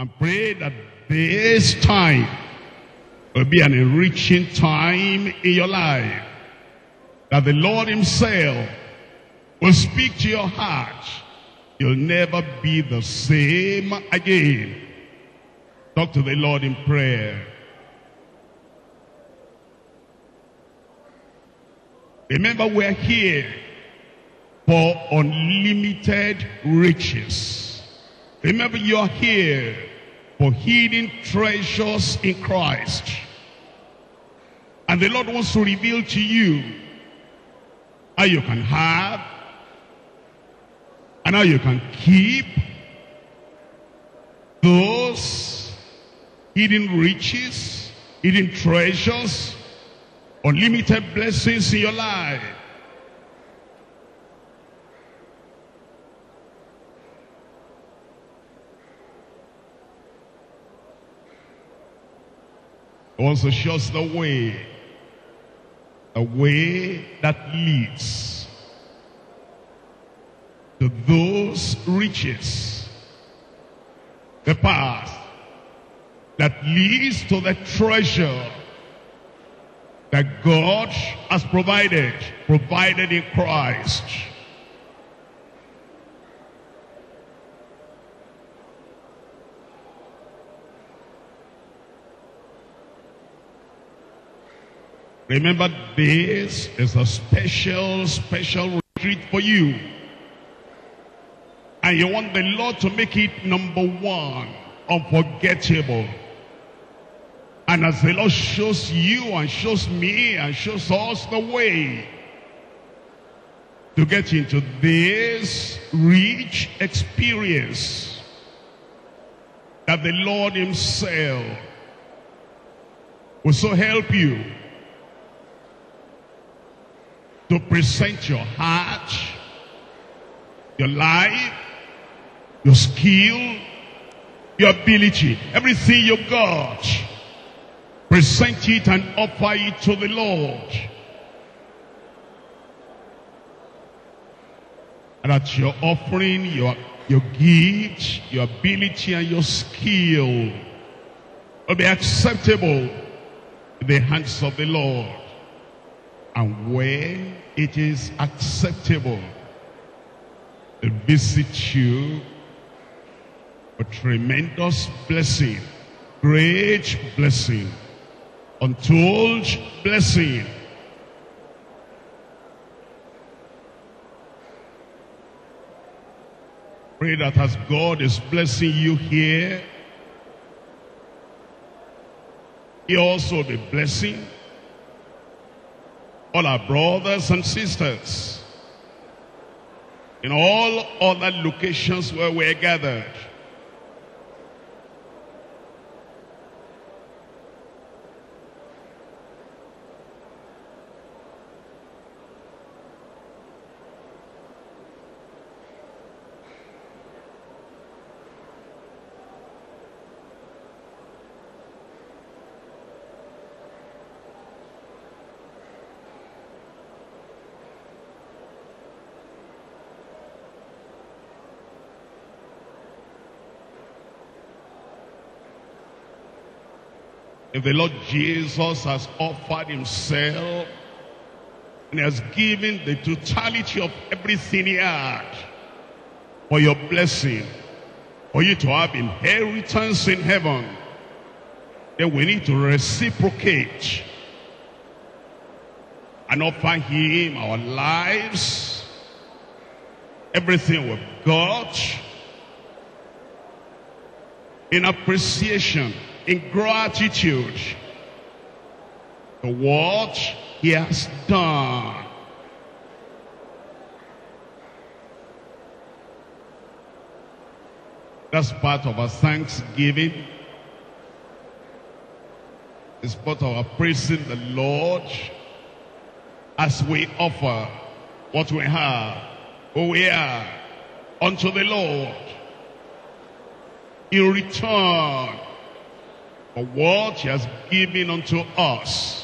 And pray that this time will be an enriching time in your life. That the Lord himself will speak to your heart. You'll never be the same again. Talk to the Lord in prayer. Remember we're here for unlimited riches. Remember you're here for hidden treasures in Christ. And the Lord wants to reveal to you how you can have and how you can keep those hidden riches, hidden treasures, unlimited blessings in your life. Also shows the way, a way that leads to those riches, the path that leads to the treasure that God has provided, provided in Christ. Remember, this is a special, special retreat for you. And you want the Lord to make it number one, unforgettable. And as the Lord shows you and shows me and shows us the way to get into this rich experience that the Lord himself will so help you to present your heart, your life, your skill, your ability, everything you've got. Present it and offer it to the Lord. And that your offering, your, your gift, your ability and your skill will be acceptable in the hands of the Lord. And when it is acceptable, to visit you a tremendous blessing, great blessing, untold blessing. Pray that as God is blessing you here, He also be blessing all our brothers and sisters in all other locations where we're gathered. The Lord Jesus has offered himself and has given the totality of everything he had for your blessing, for you to have inheritance in heaven, then we need to reciprocate and offer him our lives, everything we've got, in appreciation in gratitude for what he has done. That's part of our thanksgiving. It's part of our praising the Lord as we offer what we have, who we are, unto the Lord. In return, for what he has given unto us.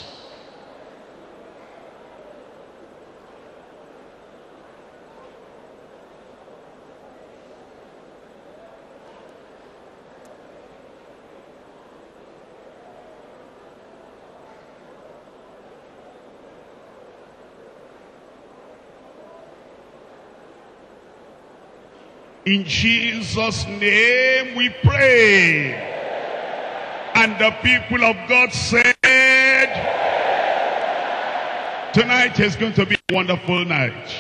In Jesus' name we pray. And the people of God said, tonight is going to be a wonderful night.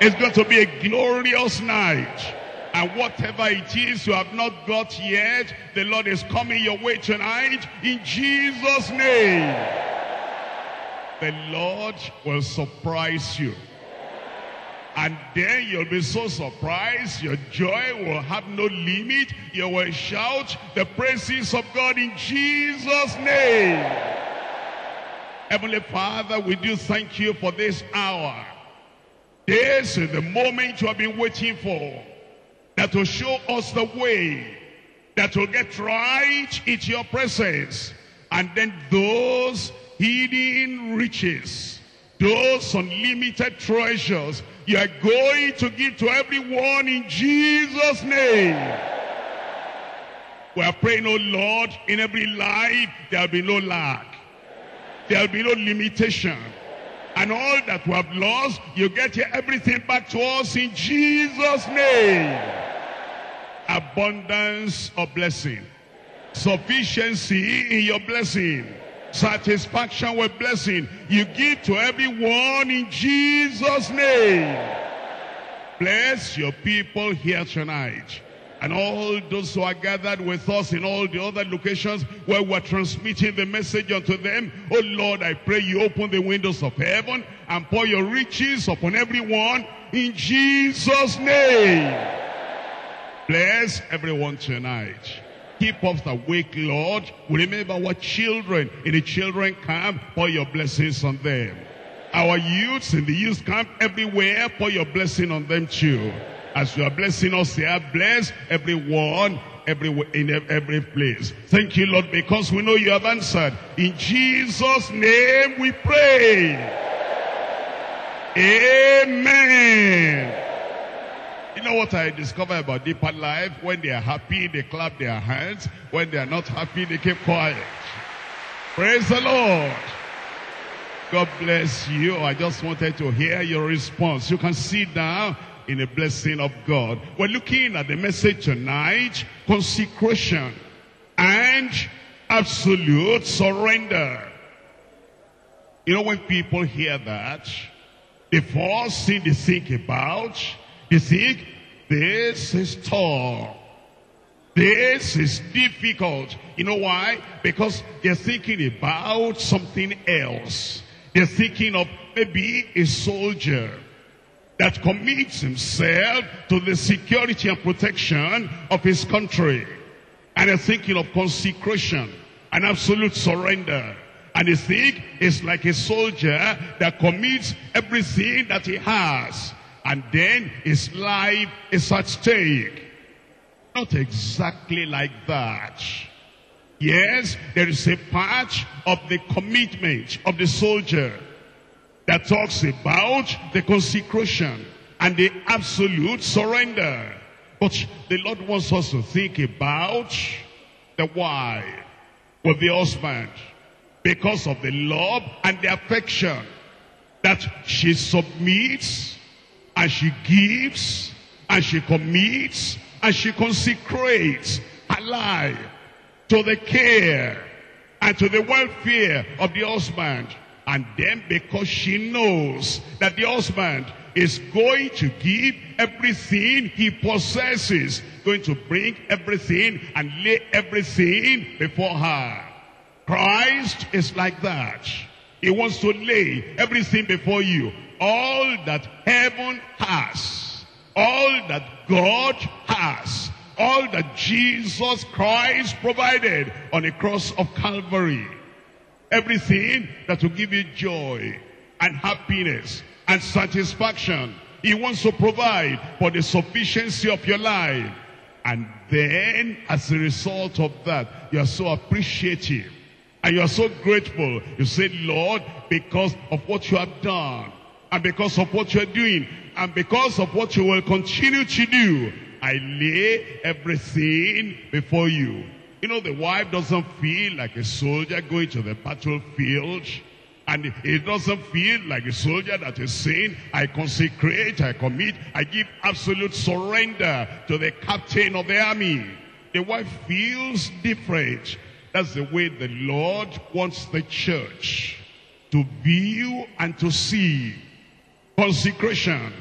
It's going to be a glorious night. And whatever it is you have not got yet, the Lord is coming your way tonight in Jesus' name. The Lord will surprise you. And then you'll be so surprised, your joy will have no limit. You will shout the praises of God in Jesus' name. Heavenly Father, we do thank you for this hour. This is the moment you have been waiting for. That will show us the way. That will get right into your presence. And then those hidden riches, those unlimited treasures you are going to give to everyone in Jesus' name. We are praying, oh Lord, in every life, there will be no lack. There will be no limitation. And all that we have lost, you get everything back to us in Jesus' name. Abundance of blessing. Sufficiency in your blessing satisfaction with blessing you give to everyone in Jesus' name. Bless your people here tonight. And all those who are gathered with us in all the other locations where we're transmitting the message unto them. Oh Lord, I pray you open the windows of heaven and pour your riches upon everyone in Jesus' name. Bless everyone tonight keep us awake, Lord. We remember our children in the children camp. Pour your blessings on them. Our youths in the youth camp everywhere. Pour your blessing on them too. As you are blessing us here, bless everyone everywhere in every place. Thank you, Lord, because we know you have answered. In Jesus' name we pray. Amen. You know what I discovered about deeper life? When they are happy, they clap their hands. When they are not happy, they keep quiet. Praise the Lord. God bless you. I just wanted to hear your response. You can sit down in the blessing of God. We're looking at the message tonight, consecration and absolute surrender. You know, when people hear that, the first thing they think about you see, this is tall. This is difficult. You know why? Because they're thinking about something else. They're thinking of maybe a soldier that commits himself to the security and protection of his country. And they're thinking of consecration and absolute surrender. And they think it's like a soldier that commits everything that he has and then his life is at stake. Not exactly like that. Yes, there is a part of the commitment of the soldier that talks about the consecration and the absolute surrender. But the Lord wants us to think about the why with the husband because of the love and the affection that she submits and she gives, and she commits, and she consecrates her life to the care and to the welfare of the husband. And then because she knows that the husband is going to give everything he possesses, going to bring everything and lay everything before her. Christ is like that. He wants to lay everything before you all that heaven has, all that God has, all that Jesus Christ provided on the cross of Calvary. Everything that will give you joy and happiness and satisfaction. He wants to provide for the sufficiency of your life. And then, as a result of that, you are so appreciative. And you are so grateful. You say, Lord, because of what you have done, and because of what you're doing, and because of what you will continue to do, I lay everything before you. You know, the wife doesn't feel like a soldier going to the battlefield. And it doesn't feel like a soldier that is saying, I consecrate, I commit, I give absolute surrender to the captain of the army. The wife feels different. That's the way the Lord wants the church to view and to see consecration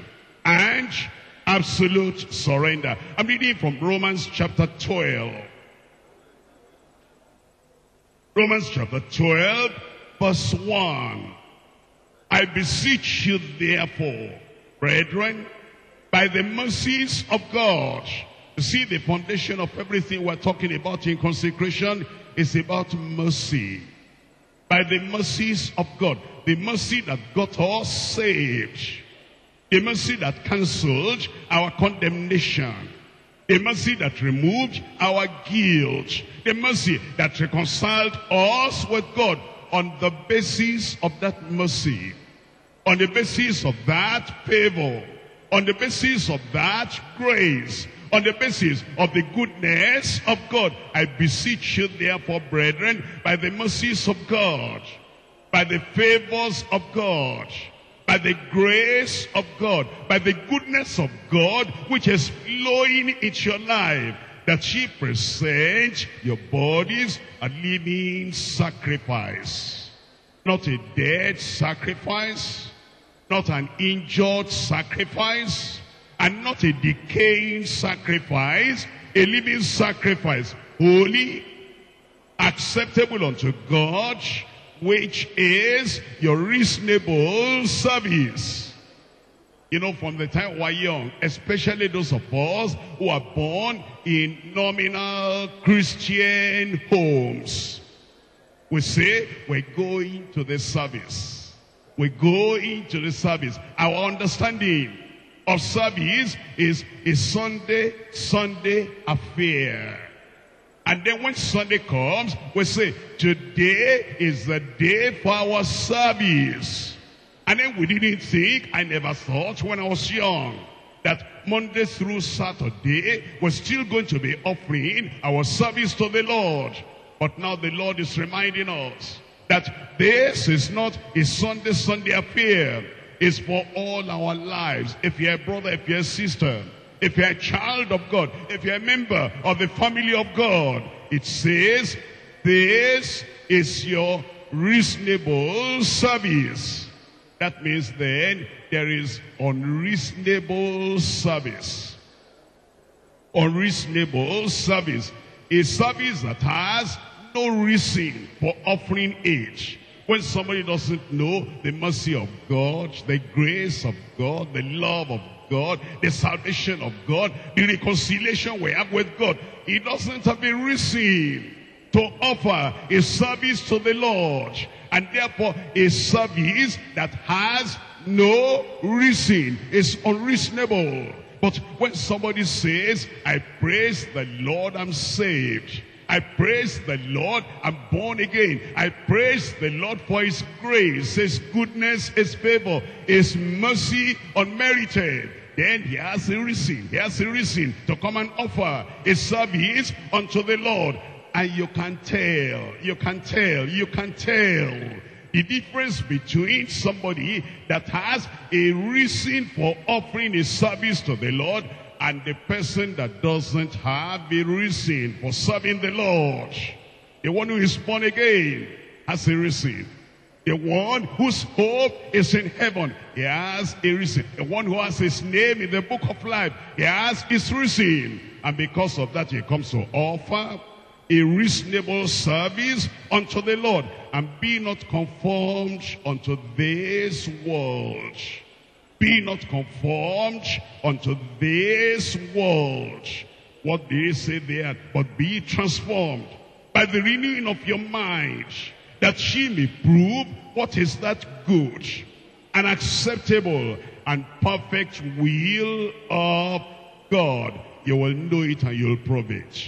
and absolute surrender. I'm reading from Romans chapter 12. Romans chapter 12, verse 1. I beseech you therefore, brethren, by the mercies of God. You see, the foundation of everything we're talking about in consecration is about mercy. By the mercies of God. The mercy that got us saved. The mercy that cancelled our condemnation. The mercy that removed our guilt. The mercy that reconciled us with God on the basis of that mercy. On the basis of that favor. On the basis of that grace on the basis of the goodness of God. I beseech you therefore, brethren, by the mercies of God, by the favors of God, by the grace of God, by the goodness of God, which is flowing into your life, that ye present your bodies a living sacrifice. Not a dead sacrifice, not an injured sacrifice, and not a decaying sacrifice, a living sacrifice, holy, acceptable unto God, which is your reasonable service. You know, from the time we're young, especially those of us who are born in nominal Christian homes, we say, we're going to the service. We're going to the service. Our understanding of service is a Sunday, Sunday affair. And then when Sunday comes, we say, today is the day for our service. And then we didn't think, I never thought when I was young, that Monday through Saturday, we're still going to be offering our service to the Lord. But now the Lord is reminding us that this is not a Sunday, Sunday affair is for all our lives. If you're a brother, if you're a sister, if you're a child of God, if you're a member of the family of God, it says, this is your reasonable service. That means then there is unreasonable service. Unreasonable service. A service that has no reason for offering age. When somebody doesn't know the mercy of God, the grace of God, the love of God, the salvation of God, the reconciliation we have with God, he doesn't have a reason to offer a service to the Lord. And therefore, a service that has no reason is unreasonable. But when somebody says, I praise the Lord, I'm saved. I praise the Lord. I'm born again. I praise the Lord for his grace, his goodness, his favor, his mercy unmerited. Then he has a reason. He has a reason to come and offer a service unto the Lord. And you can tell, you can tell, you can tell the difference between somebody that has a reason for offering a service to the Lord and the person that doesn't have a reason for serving the Lord. The one who is born again has a reason. The one whose hope is in heaven, he has a reason. The one who has his name in the book of life, he has his reason. And because of that, he comes to offer a reasonable service unto the Lord. And be not conformed unto this world be not conformed unto this world. What they say there, but be transformed by the renewing of your mind, that she may prove what is that good and acceptable and perfect will of God. You will know it and you'll prove it.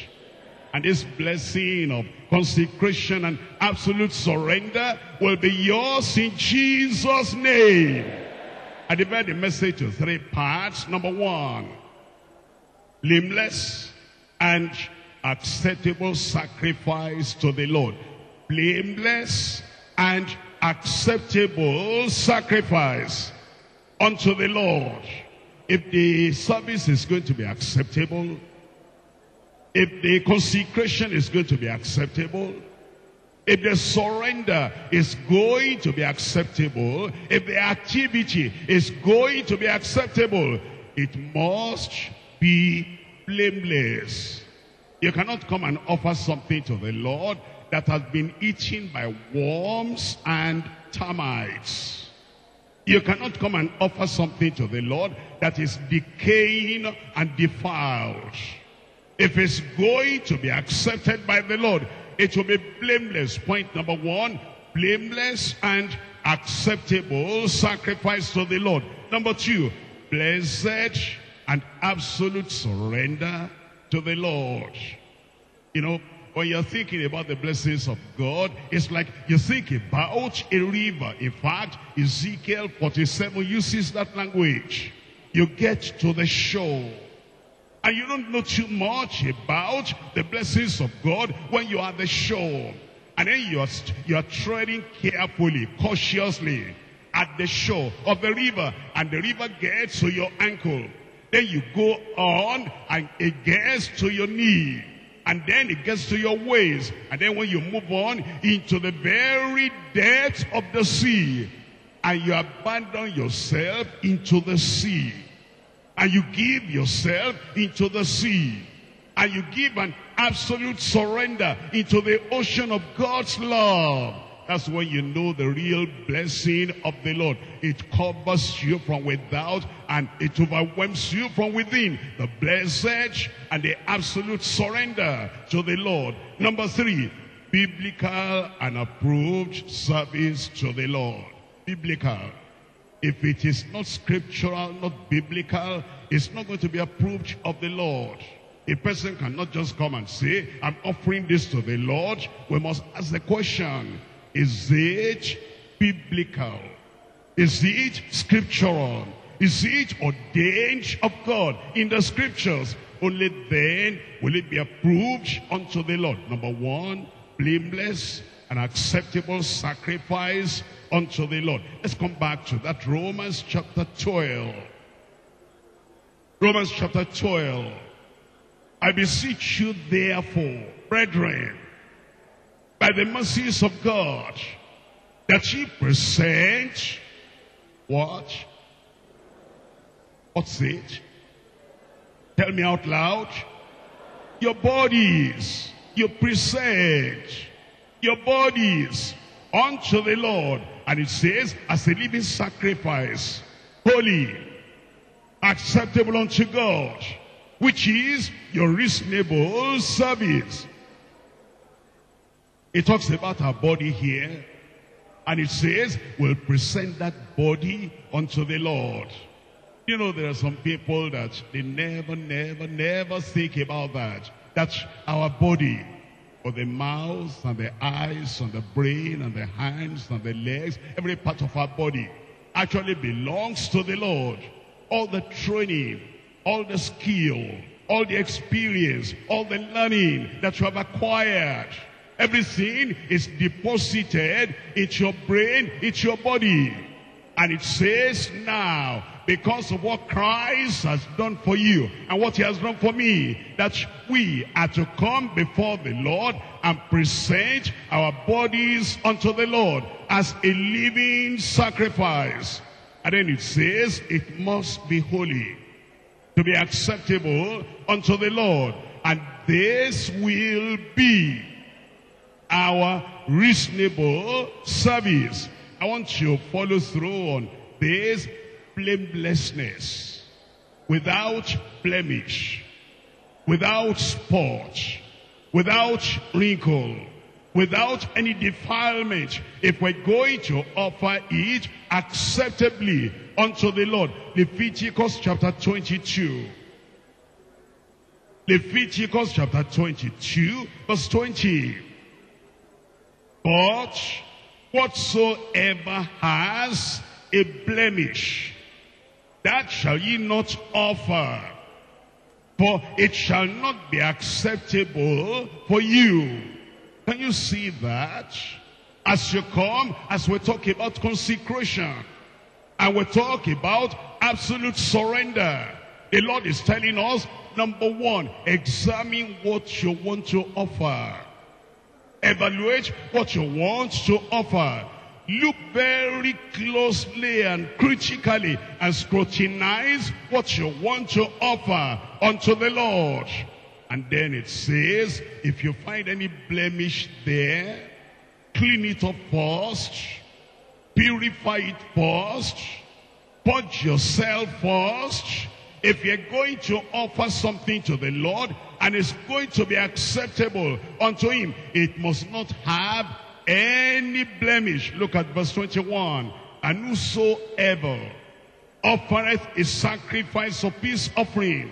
And this blessing of consecration and absolute surrender will be yours in Jesus' name. I divide the message to three parts. Number one, blameless and acceptable sacrifice to the Lord. Blameless and acceptable sacrifice unto the Lord. If the service is going to be acceptable, if the consecration is going to be acceptable, if the surrender is going to be acceptable, if the activity is going to be acceptable, it must be blameless. You cannot come and offer something to the Lord that has been eaten by worms and termites. You cannot come and offer something to the Lord that is decaying and defiled. If it's going to be accepted by the Lord, it will be blameless. Point number one, blameless and acceptable sacrifice to the Lord. Number two, blessed and absolute surrender to the Lord. You know, when you're thinking about the blessings of God, it's like you think about a river. In fact, Ezekiel 47 uses that language. You get to the shore. And you don't know too much about the blessings of God when you are at the shore. And then you are, you are treading carefully, cautiously at the shore of the river. And the river gets to your ankle. Then you go on and it gets to your knee. And then it gets to your waist. And then when you move on into the very depths of the sea. And you abandon yourself into the sea. And you give yourself into the sea. And you give an absolute surrender into the ocean of God's love. That's when you know the real blessing of the Lord. It covers you from without and it overwhelms you from within. The blessed and the absolute surrender to the Lord. Number three, biblical and approved service to the Lord. Biblical. If it is not scriptural, not biblical, it's not going to be approved of the Lord. A person cannot just come and say, I'm offering this to the Lord. We must ask the question, is it biblical? Is it scriptural? Is it ordained of God in the scriptures? Only then will it be approved unto the Lord. Number one, blameless and acceptable sacrifice unto the Lord. Let's come back to that Romans chapter 12. Romans chapter 12. I beseech you therefore, brethren, by the mercies of God that ye present what? What's it? Tell me out loud. Your bodies, you present your bodies unto the Lord. And it says, as a living sacrifice, holy, acceptable unto God, which is your reasonable service. It talks about our body here. And it says, we'll present that body unto the Lord. You know, there are some people that they never, never, never think about that. That's our body. For the mouth and the eyes and the brain and the hands and the legs, every part of our body actually belongs to the Lord. All the training, all the skill, all the experience, all the learning that you have acquired Everything is deposited into your brain, into your body. And it says now, because of what Christ has done for you and what he has done for me, that we are to come before the Lord and present our bodies unto the Lord as a living sacrifice. And then it says it must be holy to be acceptable unto the Lord. And this will be our reasonable service. I want you to follow through on this blamelessness, without blemish, without spot, without wrinkle, without any defilement, if we're going to offer it acceptably unto the Lord. Leviticus chapter 22. Leviticus chapter 22, verse 20. But whatsoever has a blemish, that shall ye not offer, for it shall not be acceptable for you. Can you see that? as you come, as we talk about consecration, and we talk about absolute surrender, the Lord is telling us, number one, examine what you want to offer. Evaluate what you want to offer. Look very closely and critically and scrutinize what you want to offer unto the Lord. And then it says, if you find any blemish there, clean it up first, purify it first, purge yourself first. If you're going to offer something to the Lord and it's going to be acceptable unto him, it must not have any blemish. Look at verse 21. And whosoever offereth a sacrifice of peace offering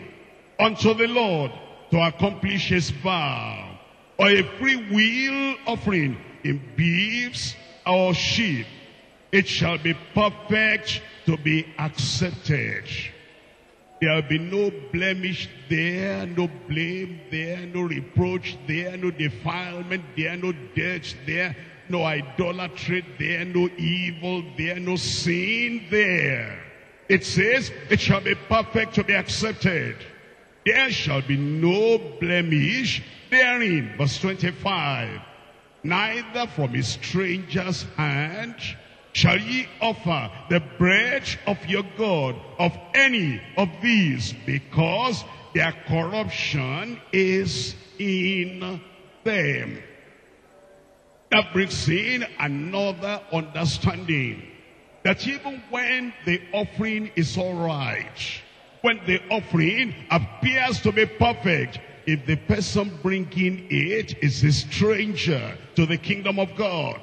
unto the Lord to accomplish his vow, or a free will offering in beeves or sheep, it shall be perfect to be accepted. There will be no blemish there, no blame there, no reproach there, no defilement there, no dirt there, no idolatry there, no evil there, no sin there. It says, it shall be perfect to be accepted. There shall be no blemish therein. Verse 25. Neither from a stranger's hand shall ye offer the bread of your God of any of these, because their corruption is in them. That brings in another understanding. That even when the offering is all right, when the offering appears to be perfect, if the person bringing it is a stranger to the kingdom of God,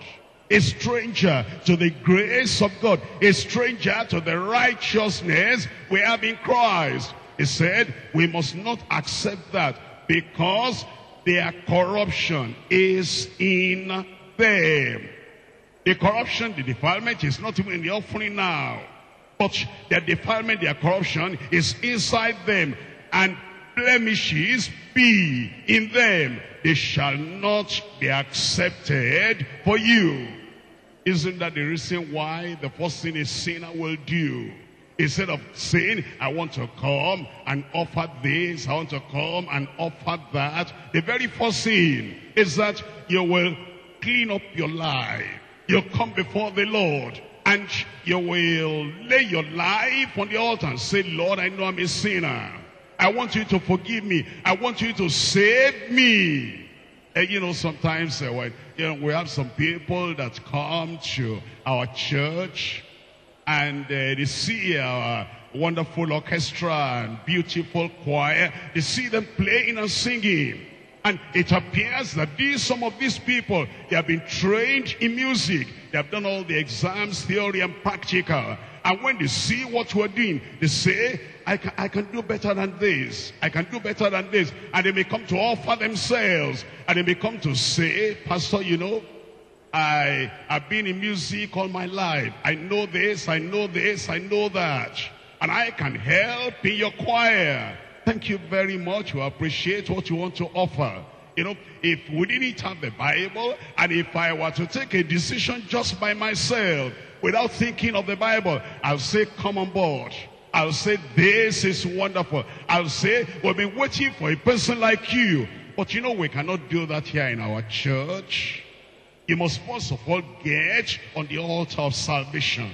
a stranger to the grace of God, a stranger to the righteousness we have in Christ. He said, we must not accept that because their corruption is in them. The corruption, the defilement is not even in the offering now. But their defilement, their corruption is inside them. And blemishes be in them. They shall not be accepted for you. Isn't that the reason why the first thing a sinner will do? Instead of saying, I want to come and offer this, I want to come and offer that. The very first thing is that you will clean up your life. You come before the Lord and you will lay your life on the altar and say, Lord, I know I'm a sinner. I want you to forgive me. I want you to save me. And you know, sometimes uh, when you know, we have some people that come to our church and uh, they see our wonderful orchestra and beautiful choir. They see them playing and singing. And it appears that these, some of these people, they have been trained in music. They have done all the exams, theory and practical. And when they see what we're doing, they say, I can, I can do better than this. I can do better than this. And they may come to offer themselves. And they may come to say, Pastor, you know, I have been in music all my life. I know this, I know this, I know that. And I can help in your choir. Thank you very much. We appreciate what you want to offer. You know, if we didn't have the Bible, and if I were to take a decision just by myself, without thinking of the Bible, I'll say, come on board. I'll say, this is wonderful. I'll say, we've been waiting for a person like you. But you know, we cannot do that here in our church. You must first of all get on the altar of salvation.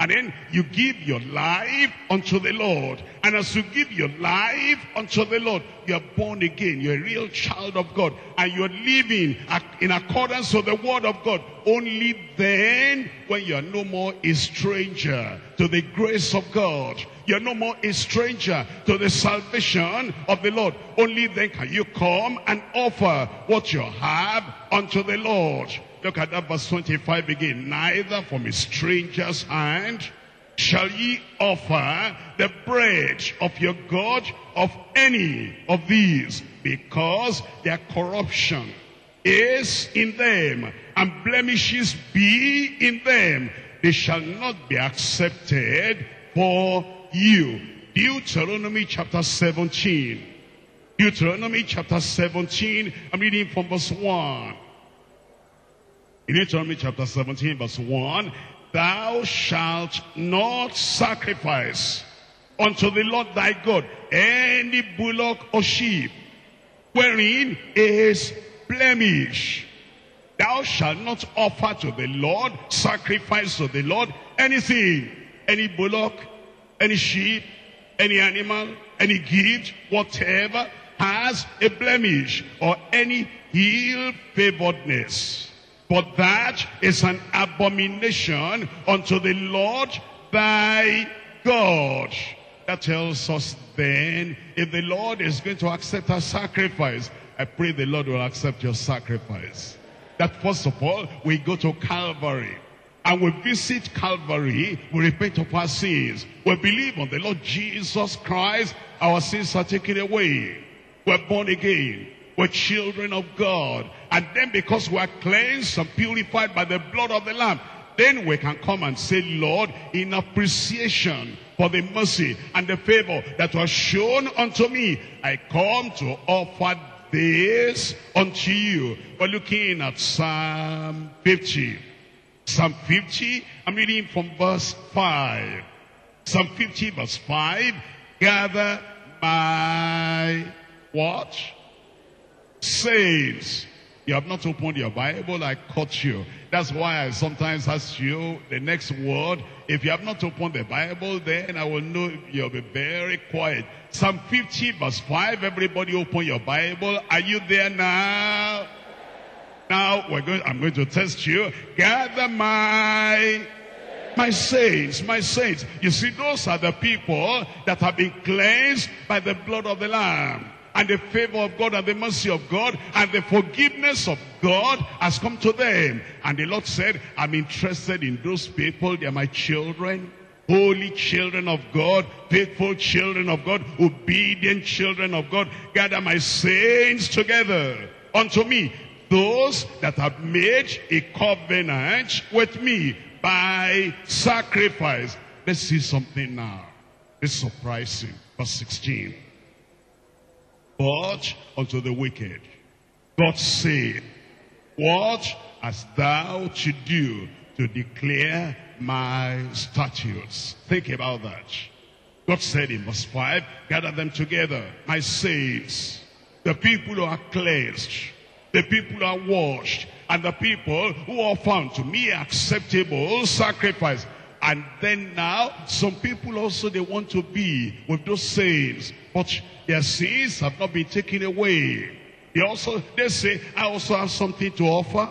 And then you give your life unto the Lord. And as you give your life unto the Lord, you are born again. You're a real child of God. And you're living in accordance with the word of God. Only then, when you are no more a stranger to the grace of God, you're no more a stranger to the salvation of the Lord. Only then can you come and offer what you have unto the Lord. Look at that verse 25 again. Neither from a stranger's hand shall ye offer the bread of your God of any of these, because their corruption is in them, and blemishes be in them. They shall not be accepted for you. Deuteronomy chapter 17. Deuteronomy chapter 17, I'm reading from verse 1. In Deuteronomy chapter 17 verse 1, Thou shalt not sacrifice unto the Lord thy God any bullock or sheep wherein is blemish. Thou shalt not offer to the Lord, sacrifice to the Lord, anything, any bullock, any sheep, any animal, any gift, whatever has a blemish or any ill-favoredness. For that is an abomination unto the Lord thy God. That tells us then, if the Lord is going to accept our sacrifice, I pray the Lord will accept your sacrifice. That first of all, we go to Calvary. And we visit Calvary, we repent of our sins. We believe on the Lord Jesus Christ, our sins are taken away. We're born again. We're children of God. And then because we're cleansed and purified by the blood of the Lamb, then we can come and say, Lord, in appreciation for the mercy and the favor that was shown unto me, I come to offer this unto you. We're looking at Psalm 50. Psalm 50, I'm reading from verse 5. Psalm 50 verse 5, gather my what? Saints you have not opened your Bible, I caught you. That's why I sometimes ask you the next word. If you have not opened the Bible, then I will know you'll be very quiet. Psalm 50 verse 5, everybody open your Bible. Are you there now? Now we're going, I'm going to test you. Gather my my saints, my saints. You see, those are the people that have been cleansed by the blood of the Lamb and the favor of God and the mercy of God and the forgiveness of God has come to them. And the Lord said, I'm interested in those people. They are my children. Holy children of God, faithful children of God, obedient children of God. Gather my saints together unto me. Those that have made a covenant with me by sacrifice. Let's see something now. It's surprising. Verse 16 but unto the wicked. God said, What hast thou to do to declare my statutes? Think about that. God said in verse 5, Gather them together, my saints, the people who are cleansed, the people who are washed, and the people who are found to me acceptable sacrifice. And then now, some people also, they want to be with those saints. But their sins have not been taken away. They also, they say, I also have something to offer.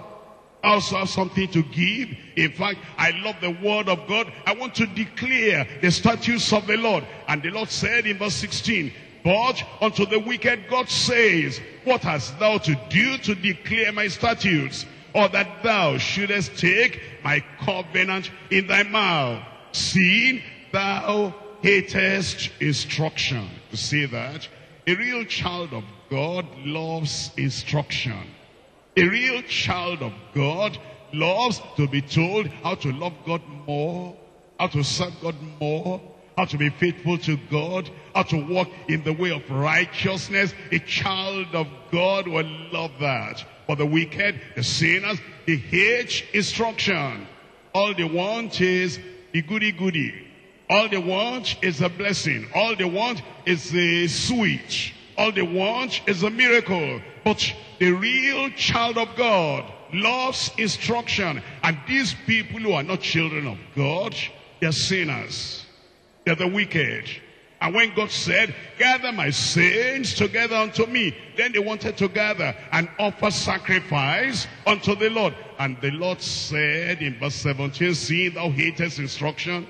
I also have something to give. In fact, I love the word of God. I want to declare the statutes of the Lord. And the Lord said in verse 16, But unto the wicked God says, What hast thou to do to declare my statutes? Or that thou shouldest take my covenant in thy mouth, seeing thou hatest instruction. To say that, a real child of God loves instruction. A real child of God loves to be told how to love God more, how to serve God more, how to be faithful to God, how to walk in the way of righteousness. A child of God will love that. For the wicked, the sinners, they hate instruction. All they want is the goody-goody. All they want is a blessing. All they want is a sweet. All they want is a miracle. But the real child of God loves instruction. And these people who are not children of God, they're sinners. They're the wicked. And when God said, gather my saints together unto me, then they wanted to gather and offer sacrifice unto the Lord. And the Lord said in verse 17, see thou hatest instruction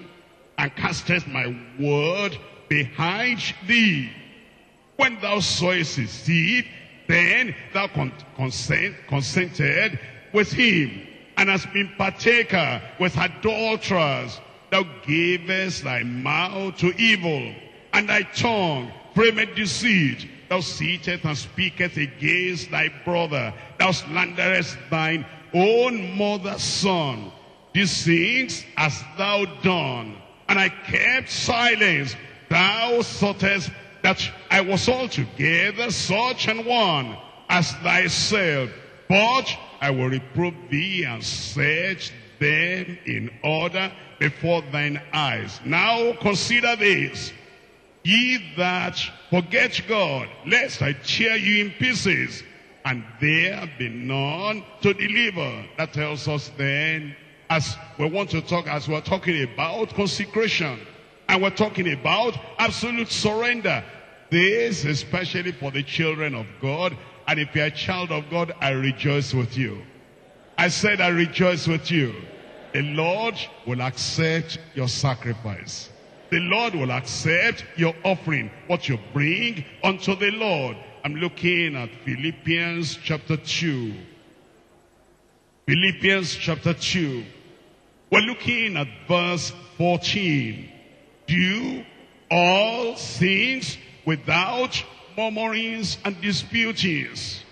and castest my word behind thee. When thou sawest his seed, then thou con consent, consented with him, and hast been partaker with adulterers. Thou gavest thy mouth to evil, and thy tongue framed deceit. Thou sittest and speakest against thy brother. Thou slanderest thine own mother's son. These things hast thou done and I kept silence. Thou thoughtest that I was altogether such an one as thyself. But I will reprove thee and search them in order before thine eyes. Now consider this. Ye that forget God, lest I tear you in pieces, and there be none to deliver. That tells us then, as we want to talk, as we're talking about consecration, and we're talking about absolute surrender. This, especially for the children of God, and if you're a child of God, I rejoice with you. I said I rejoice with you. The Lord will accept your sacrifice. The Lord will accept your offering, what you bring unto the Lord. I'm looking at Philippians chapter 2. Philippians chapter 2. We're looking at verse 14. Do all things without murmurings and disputings.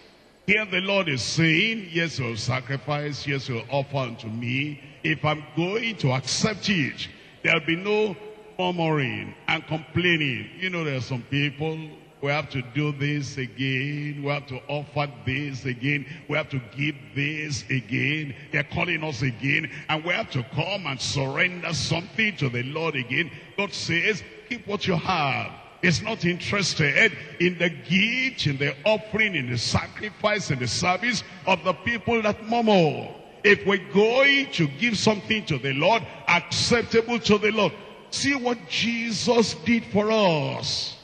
Here the Lord is saying, yes, you'll sacrifice, yes, you'll offer unto me. If I'm going to accept it, there'll be no murmuring and complaining. You know, there are some people, we have to do this again. We have to offer this again. We have to give this again. They're calling us again. And we have to come and surrender something to the Lord again. God says, keep what you have. He's not interested in the gift, in the offering, in the sacrifice, in the service of the people that murmur. If we're going to give something to the Lord, acceptable to the Lord, See what Jesus did for us.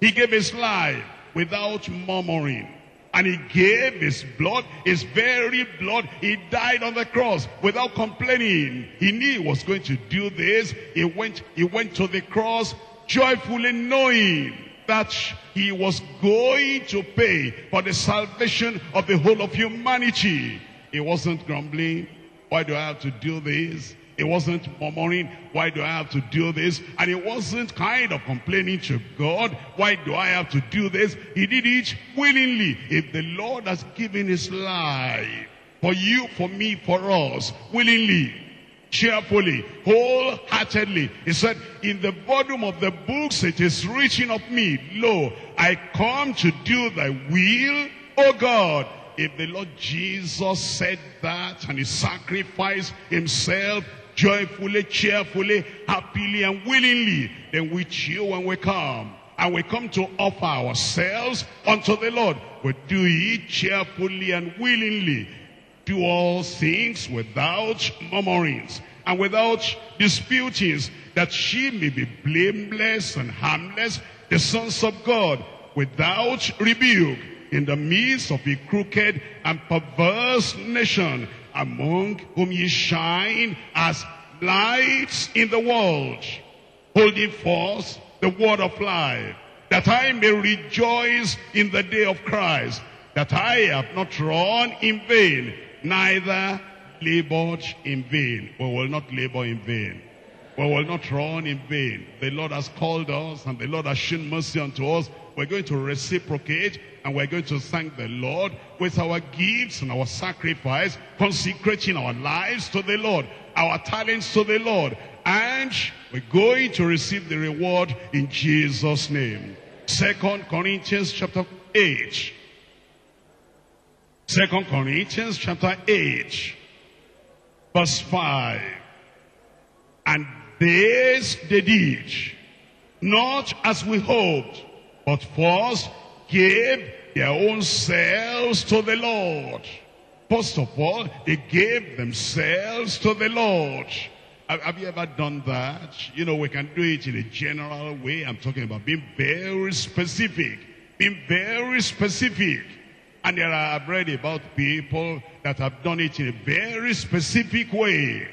He gave his life without murmuring. And he gave his blood, his very blood. He died on the cross without complaining. He knew he was going to do this. He went, he went to the cross joyfully knowing that he was going to pay for the salvation of the whole of humanity. He wasn't grumbling. Why do I have to do this? He wasn't murmuring, why do I have to do this? And he wasn't kind of complaining to God, why do I have to do this? He did it willingly. If the Lord has given his life for you, for me, for us, willingly, cheerfully, wholeheartedly. He said, in the bottom of the books it is written of me, Lo, I come to do thy will, O God. If the Lord Jesus said that and he sacrificed himself joyfully, cheerfully, happily, and willingly, then with you when we come. And we come to offer ourselves unto the Lord. We do it cheerfully and willingly. Do all things without murmurings and without disputings, that she may be blameless and harmless, the sons of God, without rebuke, in the midst of a crooked and perverse nation, among whom ye shine as lights in the world, holding forth the word of life, that I may rejoice in the day of Christ, that I have not run in vain, neither labored in vain. We will not labor in vain. We will not run in vain. The Lord has called us and the Lord has shown mercy unto us. We're going to reciprocate and we're going to thank the Lord with our gifts and our sacrifice, consecrating our lives to the Lord, our talents to the Lord. And we're going to receive the reward in Jesus' name. Second Corinthians chapter 8. Second Corinthians chapter 8. Verse 5. And this they did, not as we hoped, but first gave their own selves to the Lord. First of all, they gave themselves to the Lord. Have you ever done that? You know, we can do it in a general way. I'm talking about being very specific. Being very specific. And there are, I've read about people that have done it in a very specific way.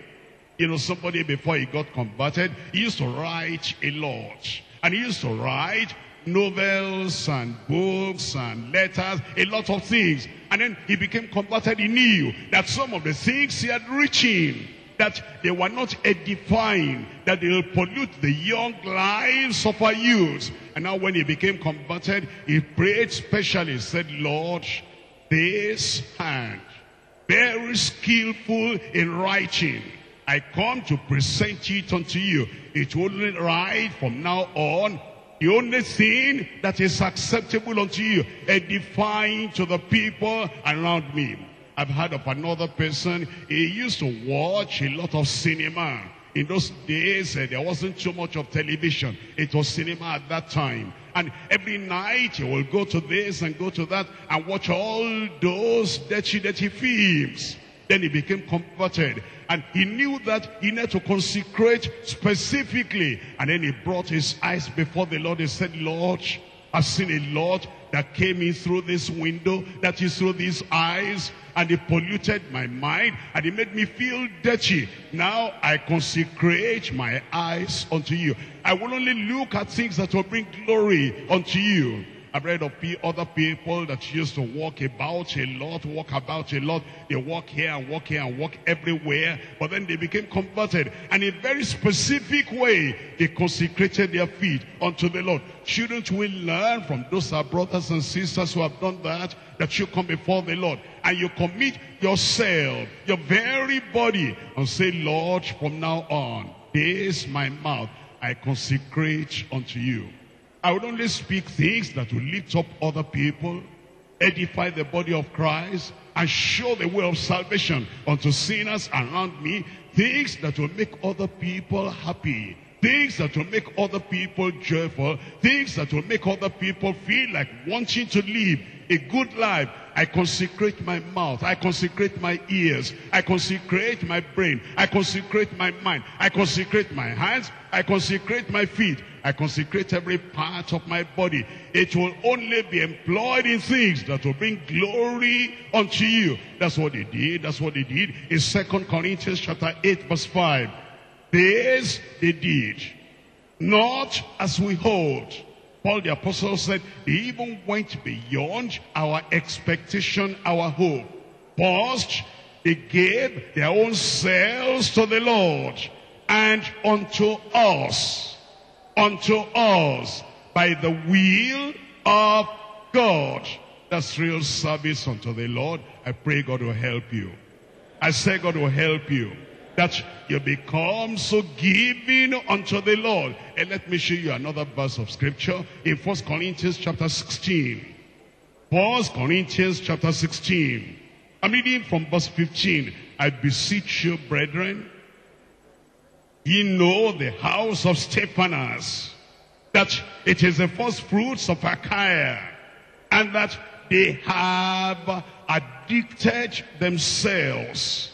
You know, somebody before he got converted, he used to write a lot. And he used to write novels and books and letters, a lot of things. And then he became converted. He knew that some of the things he had written, that they were not edifying, that they will pollute the young lives of our youth. And now when he became converted, he prayed specially, said, Lord, this hand, very skillful in writing, I come to present it unto you. It will only write from now on the only thing that is acceptable unto you, edifying to the people around me. I've heard of another person, he used to watch a lot of cinema. In those days, uh, there wasn't too much of television. It was cinema at that time. And every night, he will go to this and go to that and watch all those dirty, dirty films. Then he became converted. And he knew that he needed to consecrate specifically. And then he brought his eyes before the Lord. He said, Lord, I've seen a lot that came in through this window, that is through these eyes, and it polluted my mind, and it made me feel dirty. Now I consecrate my eyes unto you. I will only look at things that will bring glory unto you. I've read of other people that used to walk about a lot, walk about a lot. They walk here and walk here and walk everywhere. But then they became converted. And in a very specific way, they consecrated their feet unto the Lord. Shouldn't we learn from those our brothers and sisters who have done that? That you come before the Lord and you commit yourself, your very body, and say, Lord, from now on, this my mouth, I consecrate unto you. I would only speak things that will lift up other people, edify the body of Christ, and show the way of salvation unto sinners around me, things that will make other people happy, things that will make other people joyful, things that will make other people feel like wanting to live a good life. I consecrate my mouth. I consecrate my ears. I consecrate my brain. I consecrate my mind. I consecrate my hands. I consecrate my feet. I consecrate every part of my body. It will only be employed in things that will bring glory unto you. That's what they did. That's what they did in Second Corinthians chapter 8 verse 5. This they did, not as we hold. Paul the apostle said, they even went beyond our expectation, our hope. First, they gave their own selves to the Lord and unto us unto us by the will of God. That's real service unto the Lord. I pray God will help you. I say God will help you. That you become so giving unto the Lord. And let me show you another verse of scripture in First Corinthians chapter 16. First Corinthians chapter 16. I'm reading from verse 15. I beseech you, brethren, Ye know the house of Stephanas, that it is the first fruits of Achaia, and that they have addicted themselves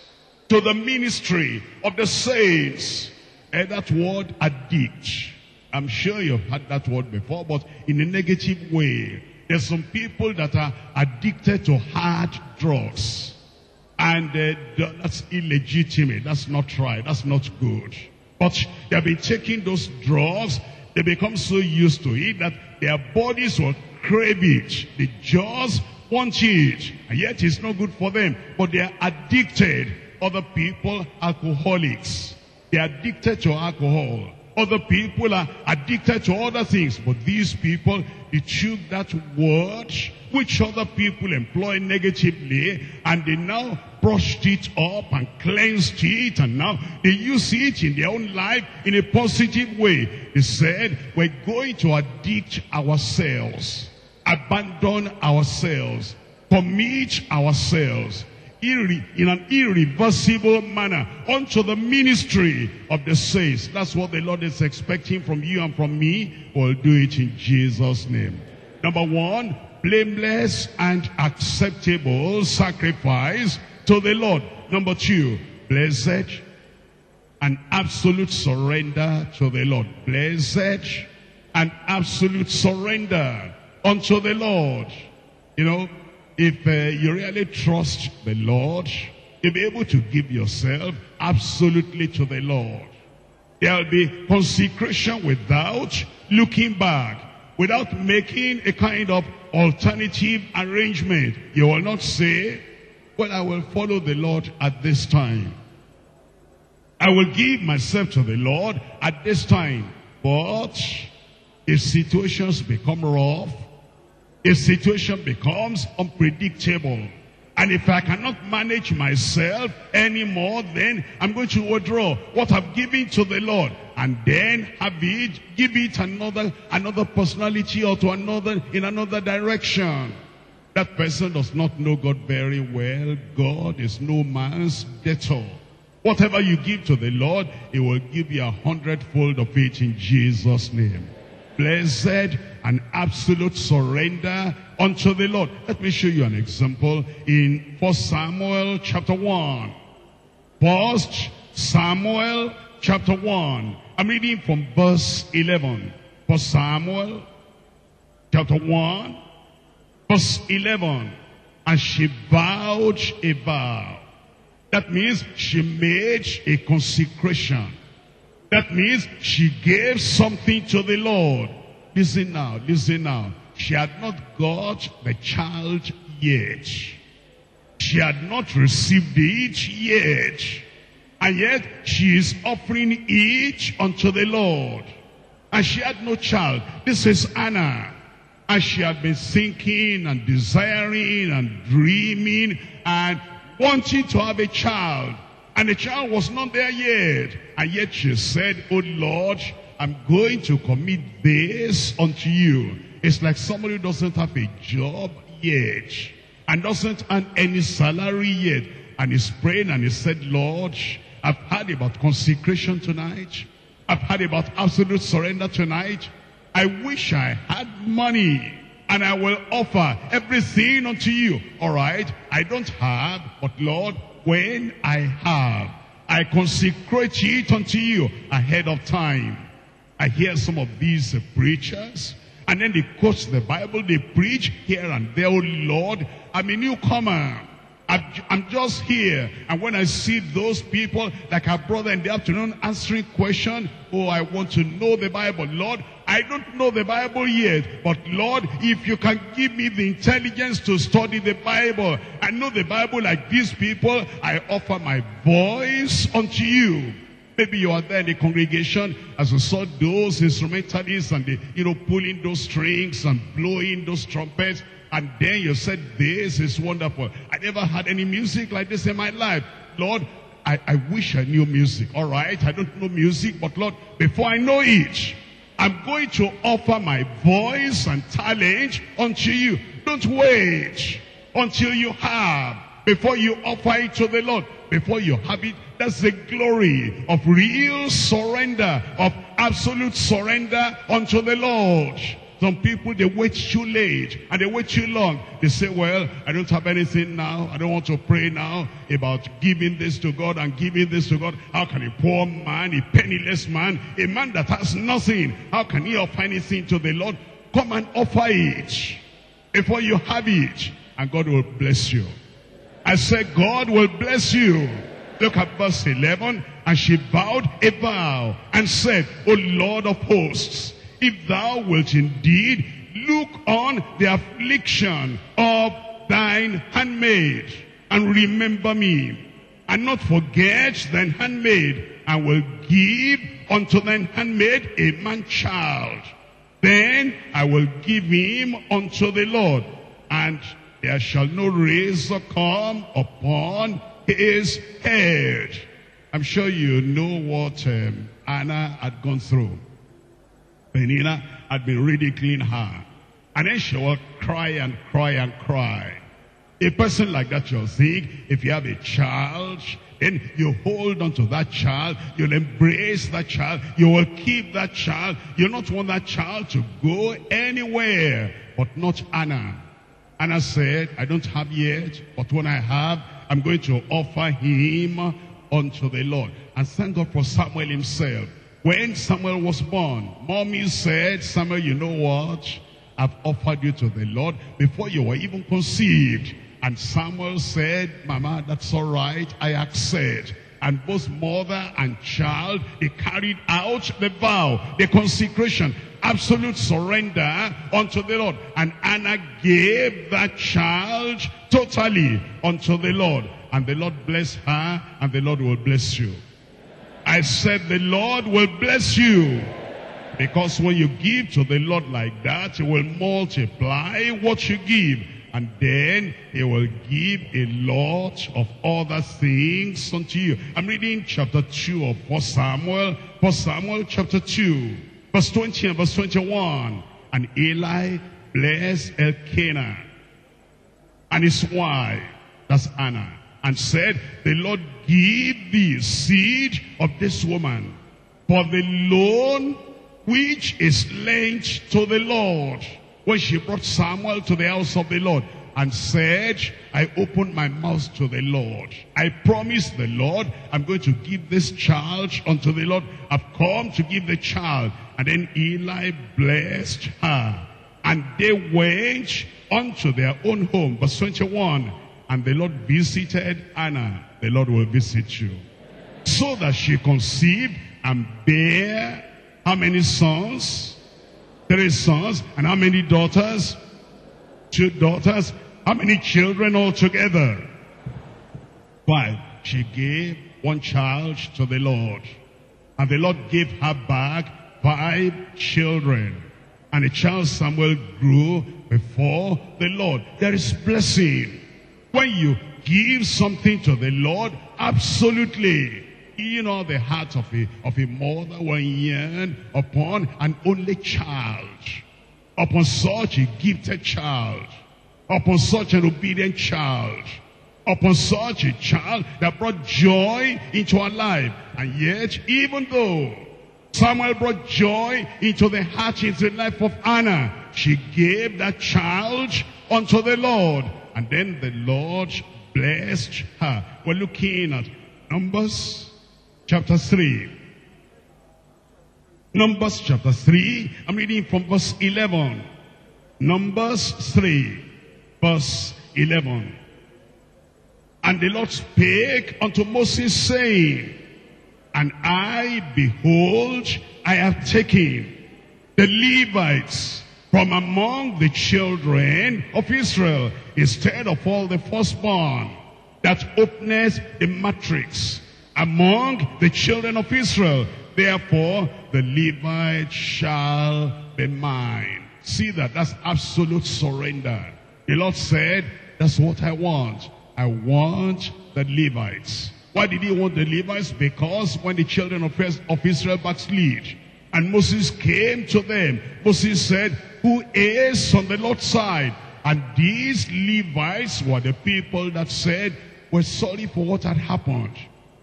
to the ministry of the saints. And that word addict, I'm sure you've heard that word before, but in a negative way. There's some people that are addicted to hard drugs. And uh, that's illegitimate. That's not right. That's not good. But they'll be taking those drugs. They become so used to it that their bodies will crave it. They just want it. And yet it's not good for them. But they are addicted. Other people, alcoholics. They are addicted to alcohol. Other people are addicted to other things. But these people, they took that word which other people employ negatively and they now brushed it up and cleansed it and now they use it in their own life in a positive way. They said, we're going to addict ourselves, abandon ourselves, commit ourselves in an irreversible manner unto the ministry of the saints. That's what the Lord is expecting from you and from me. We'll do it in Jesus' name. Number one, blameless and acceptable sacrifice to the Lord. Number two, blessed and absolute surrender to the Lord. Blessed and absolute surrender unto the Lord. You know, if uh, you really trust the Lord, you'll be able to give yourself absolutely to the Lord. There'll be consecration without looking back, without making a kind of alternative arrangement. You will not say, well, I will follow the Lord at this time. I will give myself to the Lord at this time. But if situations become rough, if situation becomes unpredictable, and if I cannot manage myself anymore, then I'm going to withdraw what I've given to the Lord. And then have it, give it another, another personality or to another, in another direction. That person does not know God very well. God is no man's debtor. Whatever you give to the Lord, he will give you a hundredfold of it in Jesus' name. Blessed and absolute surrender unto the Lord. Let me show you an example in 1 Samuel chapter 1. 1 Samuel chapter 1. I'm reading from verse 11. 1 Samuel chapter 1 verse 11. And she vowed a vow. That means she made a consecration. That means she gave something to the Lord. Listen now, listen now. She had not got the child yet. She had not received it yet. And yet she is offering it unto the Lord. And she had no child. This is Anna. And she had been thinking and desiring and dreaming and wanting to have a child. And the child was not there yet. And yet she said, Oh Lord, I'm going to commit this unto you. It's like somebody who doesn't have a job yet. And doesn't earn any salary yet. And he's praying and he said, Lord, I've heard about consecration tonight. I've heard about absolute surrender tonight. I wish I had money and I will offer everything unto you. All right, I don't have, but Lord, when I have, I consecrate it unto you ahead of time. I hear some of these preachers, and then they quote the Bible, they preach here and there, oh Lord, I'm a newcomer. I'm just here. And when I see those people, like our brother in the afternoon, answering question, oh, I want to know the Bible. Lord, I don't know the Bible yet, but Lord, if you can give me the intelligence to study the Bible and know the Bible like these people, I offer my voice unto you. Maybe you are there in the congregation as you saw those instrumentalists and the, you know, pulling those strings and blowing those trumpets. And then you said, this is wonderful. I never had any music like this in my life. Lord, I, I wish I knew music. All right, I don't know music, but Lord, before I know it, I'm going to offer my voice and talent unto you. Don't wait until you have. Before you offer it to the Lord. Before you have it, that's the glory of real surrender, of absolute surrender unto the Lord. Some people, they wait too late and they wait too long. They say, well, I don't have anything now. I don't want to pray now about giving this to God and giving this to God. How can a poor man, a penniless man, a man that has nothing, how can he offer anything to the Lord? Come and offer it before you have it and God will bless you. I said, God will bless you. Look at verse 11. And she vowed a vow and said, O Lord of hosts, if thou wilt indeed look on the affliction of thine handmaid and remember me and not forget thine handmaid and will give unto thine handmaid a man child. Then I will give him unto the Lord and there shall no razor come upon his head. I'm sure you know what um, Anna had gone through. Peninnah had been ridiculing her. And then she will cry and cry and cry. A person like that, you'll think, if you have a child, then you hold on to that child, you'll embrace that child, you will keep that child. You not want that child to go anywhere, but not Anna. Anna said, I don't have yet, but when I have, I'm going to offer him unto the Lord. And thank God for Samuel himself. When Samuel was born, mommy said, Samuel, you know what? I've offered you to the Lord before you were even conceived. And Samuel said, Mama, that's all right. I accept. And both mother and child, they carried out the vow, the consecration, absolute surrender unto the Lord. And Anna gave that child totally unto the Lord. And the Lord bless her, and the Lord will bless you. I said the Lord will bless you. Because when you give to the Lord like that, he will multiply what you give. And then he will give a lot of other things unto you. I'm reading chapter 2 of 1 Samuel. 1 Samuel chapter 2, verse 20 and verse 21. And Eli blessed Elkanah and his wife, that's Anna, and said, The Lord give thee seed of this woman for the loan which is lent to the Lord. When she brought Samuel to the house of the Lord and said, I opened my mouth to the Lord. I promised the Lord, I'm going to give this child unto the Lord. I've come to give the child. And then Eli blessed her. And they went unto their own home. Verse 21. And the Lord visited Anna. The Lord will visit you. So that she conceived and bare how many sons? Three sons. And how many daughters? Two daughters. How many children altogether? Five. She gave one child to the Lord. And the Lord gave her back five children. And the child Samuel grew before the Lord. There is blessing. When you give something to the Lord, absolutely. You know the heart of a, of a mother will yearn upon an only child. Upon such a gifted child. Upon such an obedient child. Upon such a child that brought joy into our life. And yet, even though Samuel brought joy into the heart, into the life of Anna. She gave that child unto the Lord. And then the Lord blessed her. We're looking at Numbers chapter 3. Numbers chapter 3. I'm reading from verse 11. Numbers 3, verse 11. And the Lord spake unto Moses, saying, and I, behold, I have taken the Levites from among the children of Israel instead of all the firstborn that openeth the matrix among the children of Israel. Therefore, the Levite shall be mine. See that, that's absolute surrender. The Lord said, that's what I want. I want the Levites. Why did he want the Levites? Because when the children of Israel backslid, and Moses came to them, Moses said, who is on the Lord's side? And these Levites were the people that said, we're sorry for what had happened.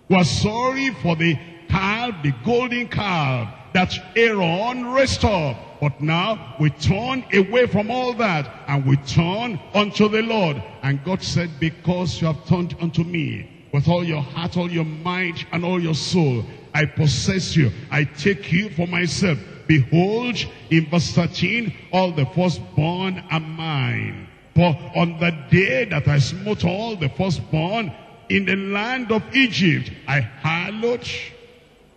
We're sorry for the calf, the golden calf that Aaron up. But now we turn away from all that and we turn unto the Lord. And God said, because you have turned unto me, with all your heart, all your mind, and all your soul. I possess you. I take you for myself. Behold, in verse 13, all the firstborn are mine. For on the day that I smote all the firstborn in the land of Egypt, I hallowed,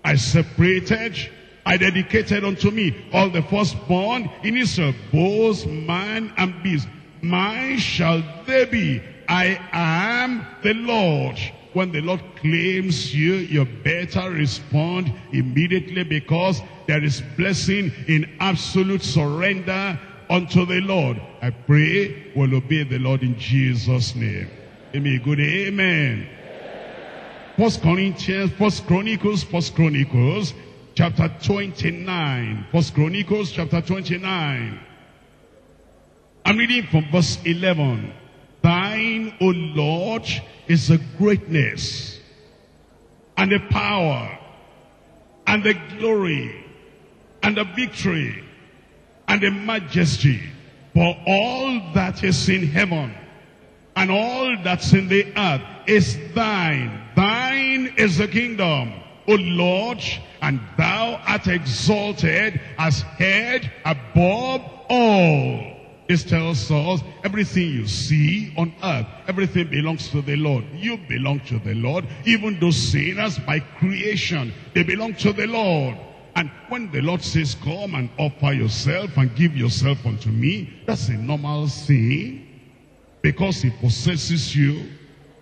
I separated, I dedicated unto me all the firstborn in Israel, both man and beast. Mine shall they be. I am the Lord. When the Lord claims you, you better respond immediately because there is blessing in absolute surrender unto the Lord. I pray we'll obey the Lord in Jesus' name. Amen. Good amen. First Corinthians, First Chronicles, First Chronicles, chapter 29. First Chronicles, chapter 29. I'm reading from verse 11. Thine, O Lord, is the greatness and the power and the glory and the victory and the majesty for all that is in heaven and all that's in the earth is thine. Thine is the kingdom, O Lord, and thou art exalted as head above all. This tells us everything you see on earth, everything belongs to the Lord. You belong to the Lord. Even those sinners by creation, they belong to the Lord. And when the Lord says, come and offer yourself and give yourself unto me, that's a normal thing. Because he possesses you,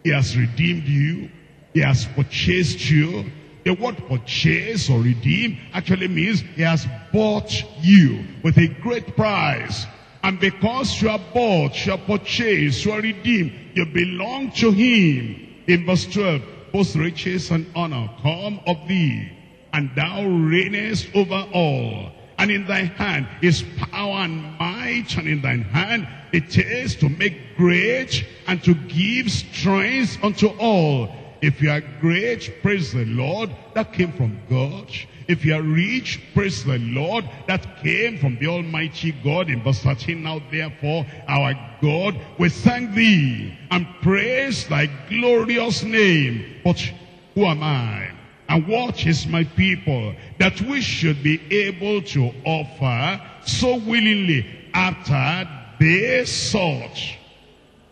he has redeemed you, he has purchased you. The word purchase or redeem actually means he has bought you with a great price. And because you are bought, you are purchased, you are redeemed, you belong to him. In verse 12, both riches and honor come of thee, and thou reignest over all. and in thy hand is power and might, and in thine hand it is to make great and to give strength unto all. If you are great, praise the Lord, that came from God. If you are rich, praise the Lord, that came from the Almighty God. In verse 13 now, therefore, our God, we thank thee and praise thy glorious name. But who am I? And what is my people that we should be able to offer so willingly after this sort?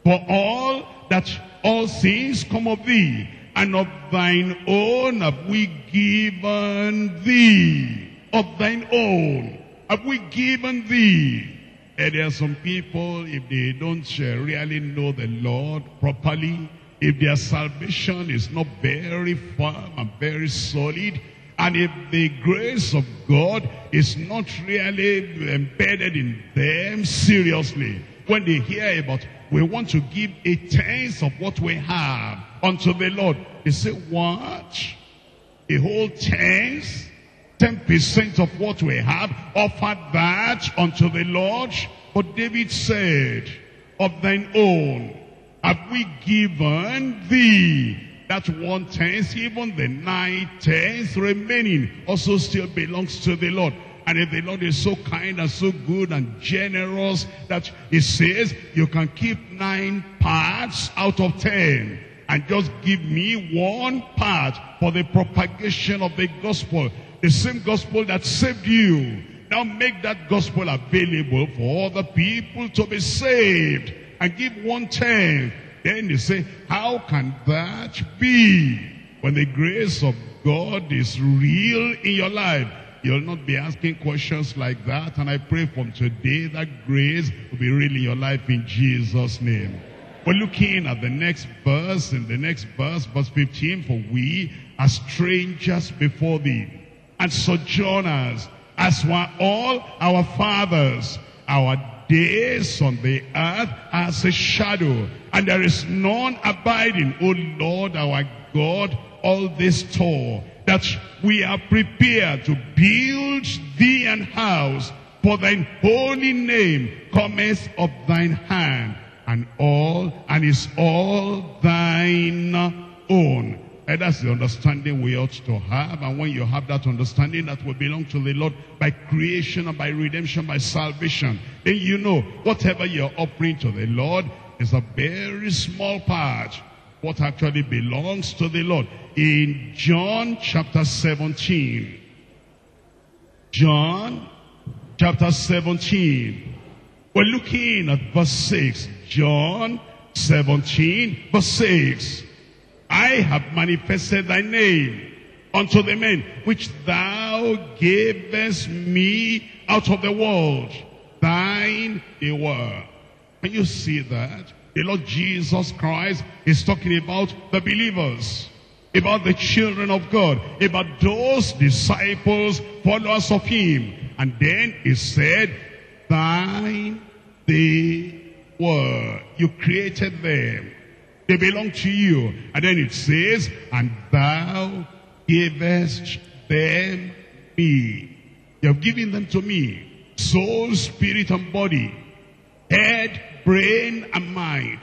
For all that all things come of thee, and of thine own have we given thee. Of thine own have we given thee. And there are some people, if they don't really know the Lord properly, if their salvation is not very firm and very solid, and if the grace of God is not really embedded in them seriously, when they hear about, we want to give a tenth of what we have unto the Lord, they say, what? A whole tenth? 10% of what we have, offered that unto the Lord. But David said, of thine own have we given thee. That one tenth, even the nine tenths remaining also still belongs to the Lord. And if the Lord is so kind and so good and generous that he says you can keep nine parts out of ten and just give me one part for the propagation of the gospel. The same gospel that saved you. Now make that gospel available for other people to be saved and give one tenth. Then you say, how can that be? When the grace of God is real in your life, you'll not be asking questions like that. And I pray from today that grace will be real in your life in Jesus' name. We're looking at the next verse, in the next verse, verse 15, for we are strangers before thee, and sojourners, as were all our fathers. Our days on the earth as a shadow, and there is none abiding, O Lord our God, all this toil, that we are prepared to build thee an house, for thine holy name cometh of thine hand, and all, and is all thine own. And that's the understanding we ought to have. And when you have that understanding that will belong to the Lord by creation and by redemption, by salvation, then you know whatever you're offering to the Lord is a very small part what actually belongs to the Lord. In John chapter 17, John chapter 17, we're looking at verse 6. John 17, verse 6. I have manifested thy name unto the men which thou gavest me out of the world. Thine they were. Can you see that? The Lord Jesus Christ is talking about the believers, about the children of God, about those disciples, followers of him. And then he said, thine they were. You created them. They belong to you. And then it says, and thou gavest them me. You have given them to me. Soul, spirit, and body. Head, brain, and mind.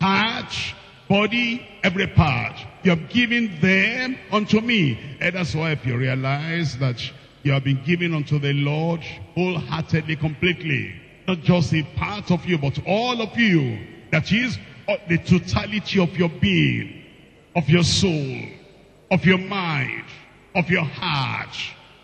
Heart, body, every part. You have given them unto me. And that's why if you realize that you have been given unto the Lord wholeheartedly, completely. Not just a part of you, but all of you. That is uh, the totality of your being, of your soul, of your mind, of your heart,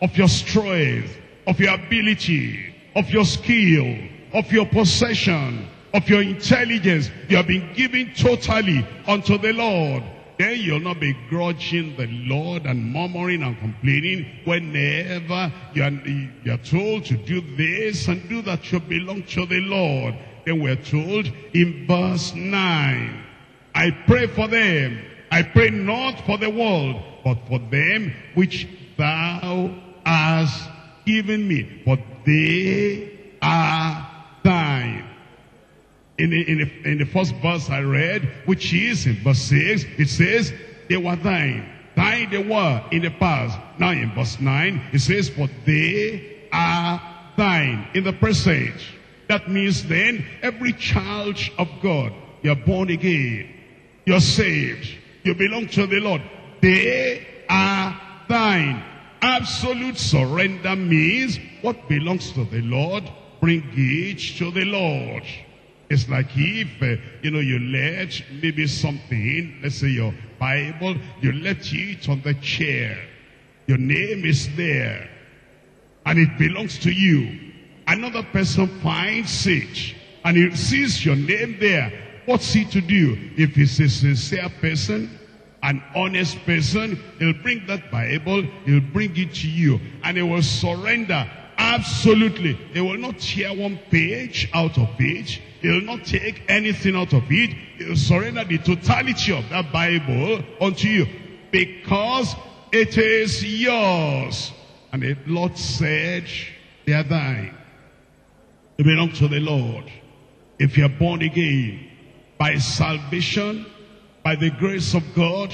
of your strength, of your ability, of your skill, of your possession, of your intelligence. You have been given totally unto the Lord. Then you'll not be grudging the Lord and murmuring and complaining whenever you are, you are told to do this and do that you belong to the Lord. Then we're told in verse 9, I pray for them. I pray not for the world, but for them which thou hast given me. For they are thine. In the, in, the, in the first verse I read, which is in verse 6, it says, they were thine. Thine they were in the past. Now in verse 9, it says, for they are thine in the present. That means then every child of God, you're born again, you're saved, you belong to the Lord. They are thine. Absolute surrender means what belongs to the Lord, bring it to the Lord. It's like if, uh, you know, you let maybe something, let's say your Bible, you let it on the chair. Your name is there. And it belongs to you. Another person finds it. And he sees your name there. What's he to do? If he's a sincere person, an honest person, he'll bring that Bible, he'll bring it to you. And he will surrender absolutely. He will not tear one page out of it. He will not take anything out of it. He will surrender the totality of that Bible unto you. Because it is yours. And the Lord said, they are thine. They belong to the Lord. If you are born again, by salvation, by the grace of God,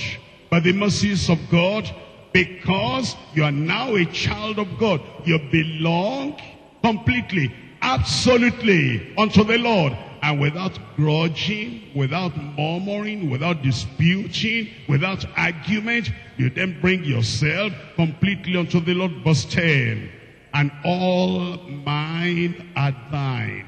by the mercies of God, because you are now a child of God. You belong completely, absolutely unto the Lord. And without grudging, without murmuring, without disputing, without argument, you then bring yourself completely unto the Lord. Verse 10. And all mine are thine,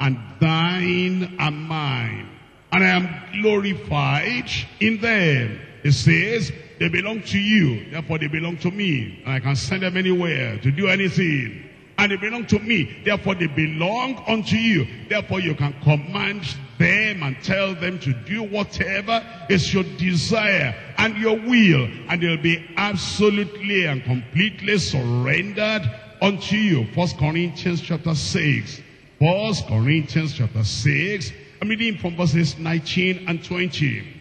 and thine are mine. And I am glorified in them. It says, they belong to you, therefore they belong to me. I can send them anywhere to do anything. And they belong to me, therefore they belong unto you. Therefore you can command them and tell them to do whatever is your desire and your will. And they'll be absolutely and completely surrendered unto you. First Corinthians chapter 6. First Corinthians chapter 6. I'm reading from verses 19 and 20.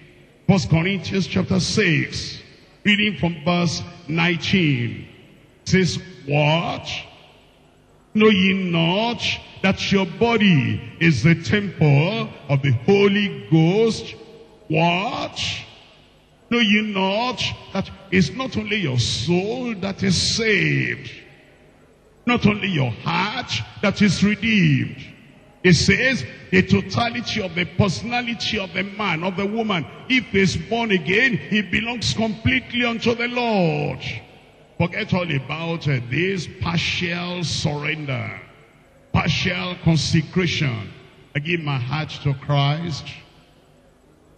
First Corinthians chapter 6. Reading from verse 19. It says, What? Know ye not that your body is the temple of the Holy Ghost? What? Know ye not that it's not only your soul that is saved, not only your heart that is redeemed. It says the totality of the personality of the man, of the woman. If he's born again, he belongs completely unto the Lord. Forget all about uh, this partial surrender, partial consecration. I give my heart to Christ.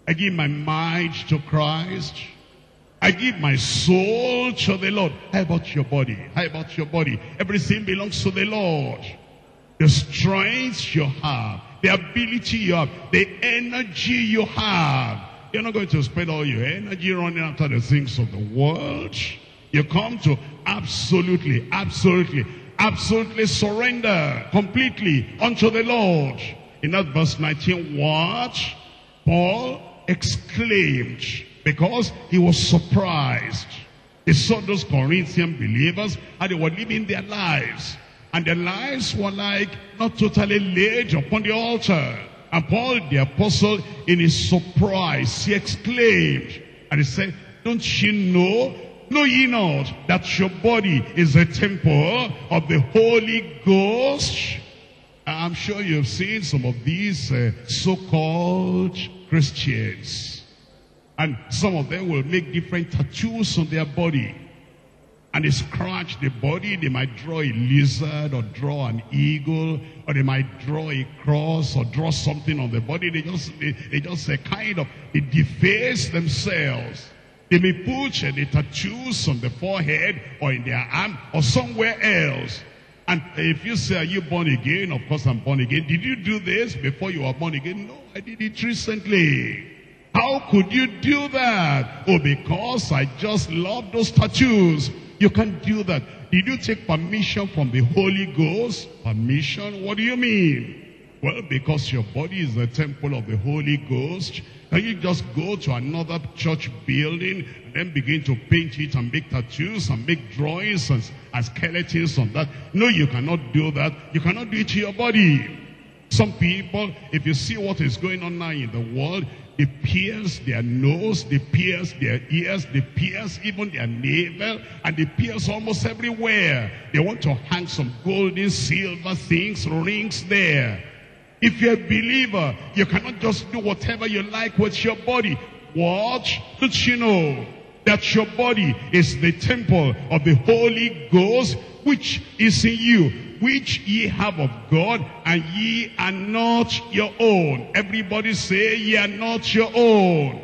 I give my mind to Christ. I give my soul to the Lord. How about your body? How about your body? Everything belongs to the Lord. The strength you have, the ability you have, the energy you have. You're not going to spend all your energy running after the things of the world. You come to absolutely, absolutely, absolutely surrender completely unto the Lord. In that verse 19, what? Paul exclaimed because he was surprised. He saw those Corinthian believers and they were living their lives. And their lives were like not totally laid upon the altar. And Paul the apostle in his surprise, he exclaimed and he said, don't you know Know ye not that your body is a temple of the Holy Ghost? I'm sure you've seen some of these uh, so-called Christians. And some of them will make different tattoos on their body. And they scratch the body, they might draw a lizard or draw an eagle, or they might draw a cross or draw something on the body. They just, they, they just uh, kind of, they deface themselves. They may put the tattoos on the forehead or in their arm or somewhere else. And if you say, are you born again? Of course I'm born again. Did you do this before you were born again? No, I did it recently. How could you do that? Oh, because I just love those tattoos. You can't do that. Did you take permission from the Holy Ghost? Permission? What do you mean? Well, because your body is the temple of the Holy Ghost, can you just go to another church building and then begin to paint it and make tattoos and make drawings and, and skeletons on that? No, you cannot do that. You cannot do it to your body. Some people, if you see what is going on now in the world, they pierce their nose, they pierce their ears, they pierce even their navel, and they pierce almost everywhere. They want to hang some golden, silver things, rings there. If you're a believer, you cannot just do whatever you like with your body. Watch, Don't you know that your body is the temple of the Holy Ghost, which is in you, which ye have of God, and ye are not your own. Everybody say, ye are not your own.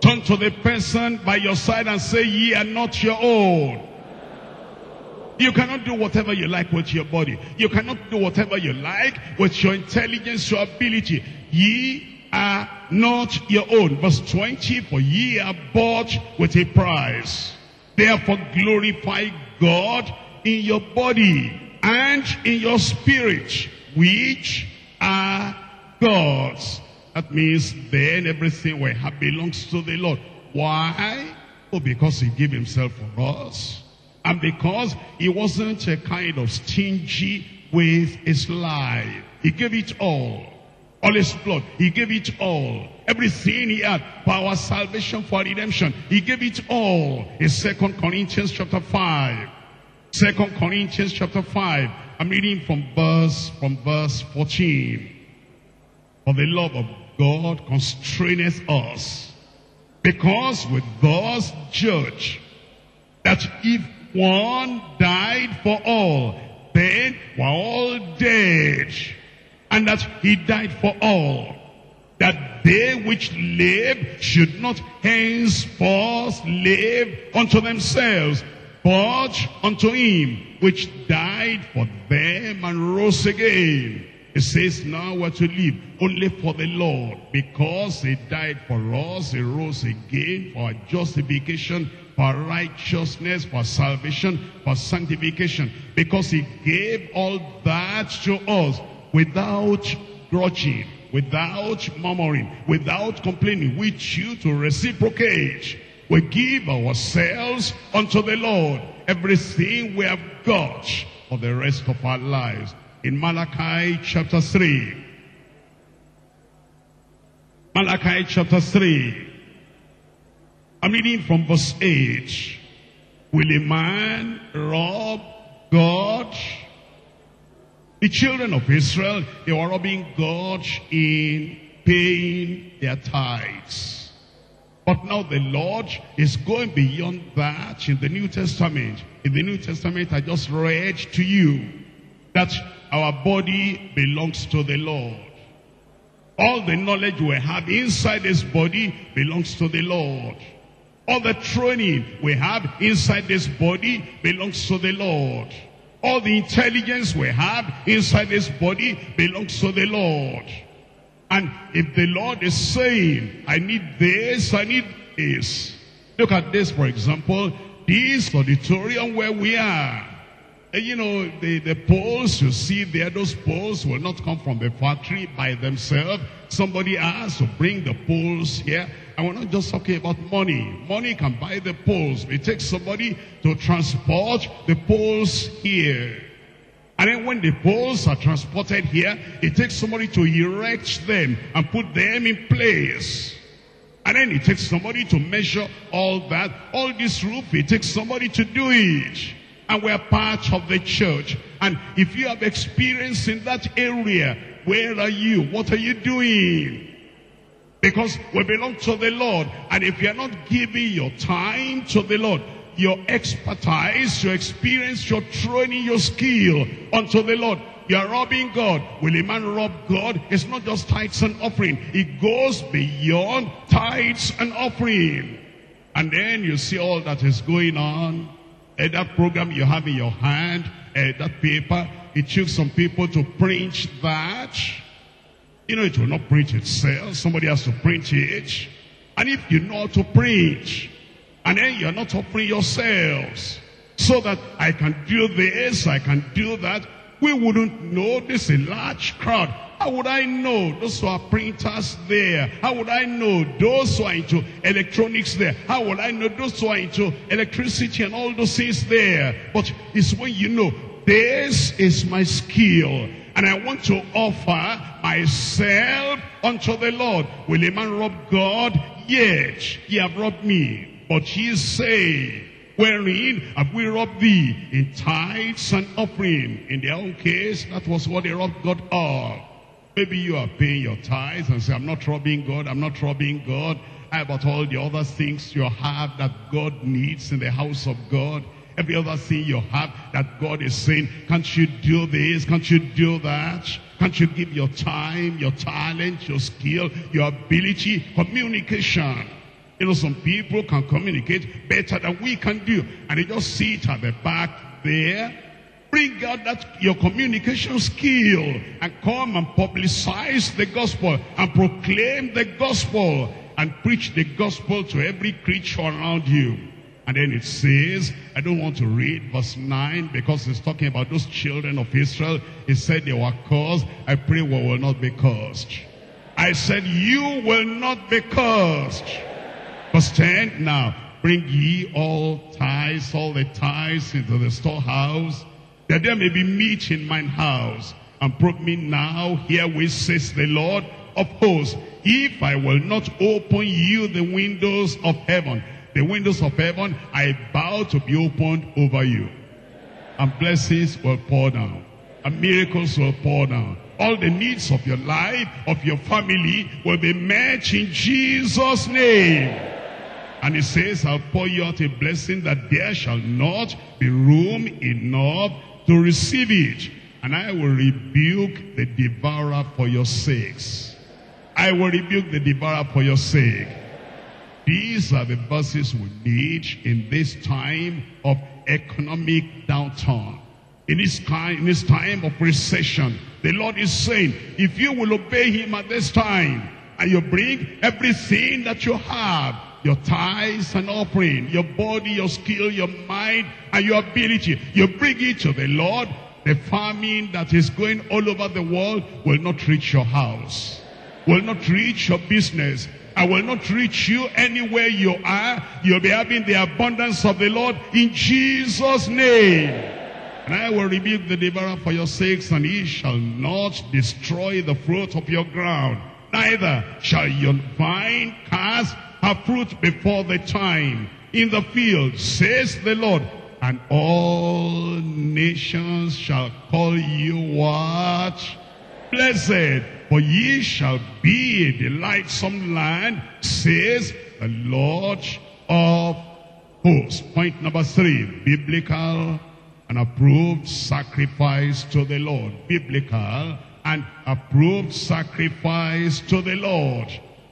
Turn to the person by your side and say, ye are not your own. You cannot do whatever you like with your body. You cannot do whatever you like with your intelligence, your ability. Ye are not your own. Verse 20, for ye are bought with a price. Therefore glorify God in your body and in your spirit, which are God's. That means then everything we have belongs to the Lord. Why? Oh, because he gave himself for us. And because he wasn't a kind of stingy with his life. He gave it all. All his blood. He gave it all. Everything he had for our salvation, for redemption. He gave it all. In Second Corinthians chapter 5. Second Corinthians chapter 5. I'm reading from verse, from verse 14. For the love of God constraineth us. Because we thus judge that if one died for all, then we're all dead. And that he died for all. That they which live should not henceforth live unto themselves, but unto him which died for them and rose again. It says now we're to live only for the Lord because he died for us, he rose again for justification, for righteousness, for salvation, for sanctification. Because he gave all that to us without grudging, without murmuring, without complaining. We choose to reciprocate. We give ourselves unto the Lord. Everything we have got for the rest of our lives. In Malachi chapter 3. Malachi chapter 3. I'm reading from verse 8. Will a man rob God? The children of Israel, they were robbing God in paying their tithes. But now the Lord is going beyond that in the New Testament. In the New Testament, I just read to you that our body belongs to the Lord. All the knowledge we have inside this body belongs to the Lord. All the training we have inside this body belongs to the Lord. All the intelligence we have inside this body belongs to the Lord. And if the Lord is saying, I need this, I need this. Look at this, for example. This auditorium where we are. And you know, the, the poles you see there, those poles will not come from the factory by themselves. Somebody has to bring the poles here. And we're not just talking about money. Money can buy the poles. It takes somebody to transport the poles here. And then when the poles are transported here, it takes somebody to erect them and put them in place. And then it takes somebody to measure all that. All this roof, it takes somebody to do it. And we're part of the church. And if you have experience in that area, where are you? What are you doing? Because we belong to the Lord. And if you're not giving your time to the Lord, your expertise, your experience, your training, your skill unto the Lord, you are robbing God. Will a man rob God? It's not just tithes and offering. It goes beyond tithes and offering. And then you see all that is going on. Uh, that program you have in your hand, that paper, it took some people to print that. You know, it will not preach itself. Somebody has to preach it. And if you know how to preach, and then you're not offering yourselves, so that I can do this, I can do that, we wouldn't know this is a large crowd. How would I know those who are printers there? How would I know those who are into electronics there? How would I know those who are into electricity and all those things there? But it's when you know, this is my skill. And I want to offer myself unto the Lord. Will a man rob God? Yet ye have robbed me. But ye say, Wherein have we robbed thee? In tithes and offering. In their own case, that was what they robbed God of. Maybe you are paying your tithes and say, I'm not robbing God, I'm not robbing God. How about all the other things you have that God needs in the house of God? Every other thing you have that God is saying, can't you do this? Can't you do that? Can't you give your time, your talent, your skill, your ability, communication? You know, some people can communicate better than we can do. And they just sit at the back there. Bring out that your communication skill and come and publicize the gospel and proclaim the gospel and preach the gospel to every creature around you. And then it says, I don't want to read verse 9 because it's talking about those children of Israel. It said they were cursed. I pray we will not be cursed. I said, you will not be cursed. Verse 10, now bring ye all tithes, all the tithes into the storehouse, that there may be meat in mine house. And prove me now, herewith says the Lord of hosts, if I will not open you the windows of heaven, the windows of heaven, I bow to be opened over you. And blessings will pour down. And miracles will pour down. All the needs of your life, of your family, will be met in Jesus' name. And he says, I'll pour you out a blessing that there shall not be room enough to receive it. And I will rebuke the devourer for your sakes. I will rebuke the devourer for your sake. These are the verses we need in this time of economic downturn. In this, time, in this time of recession, the Lord is saying, if you will obey him at this time, and you bring everything that you have, your tithes and offering, your body, your skill, your mind, and your ability. You bring it to the Lord. The famine that is going all over the world will not reach your house, will not reach your business, I will not reach you anywhere you are. You'll be having the abundance of the Lord in Jesus' name. And I will rebuke the devourer for your sakes, and he shall not destroy the fruit of your ground. Neither shall your vine cast her fruit before the time in the field, says the Lord. And all nations shall call you what? Blessed, for ye shall be a delightsome land, says the Lord of hosts. Point number three, biblical and approved sacrifice to the Lord. Biblical and approved sacrifice to the Lord.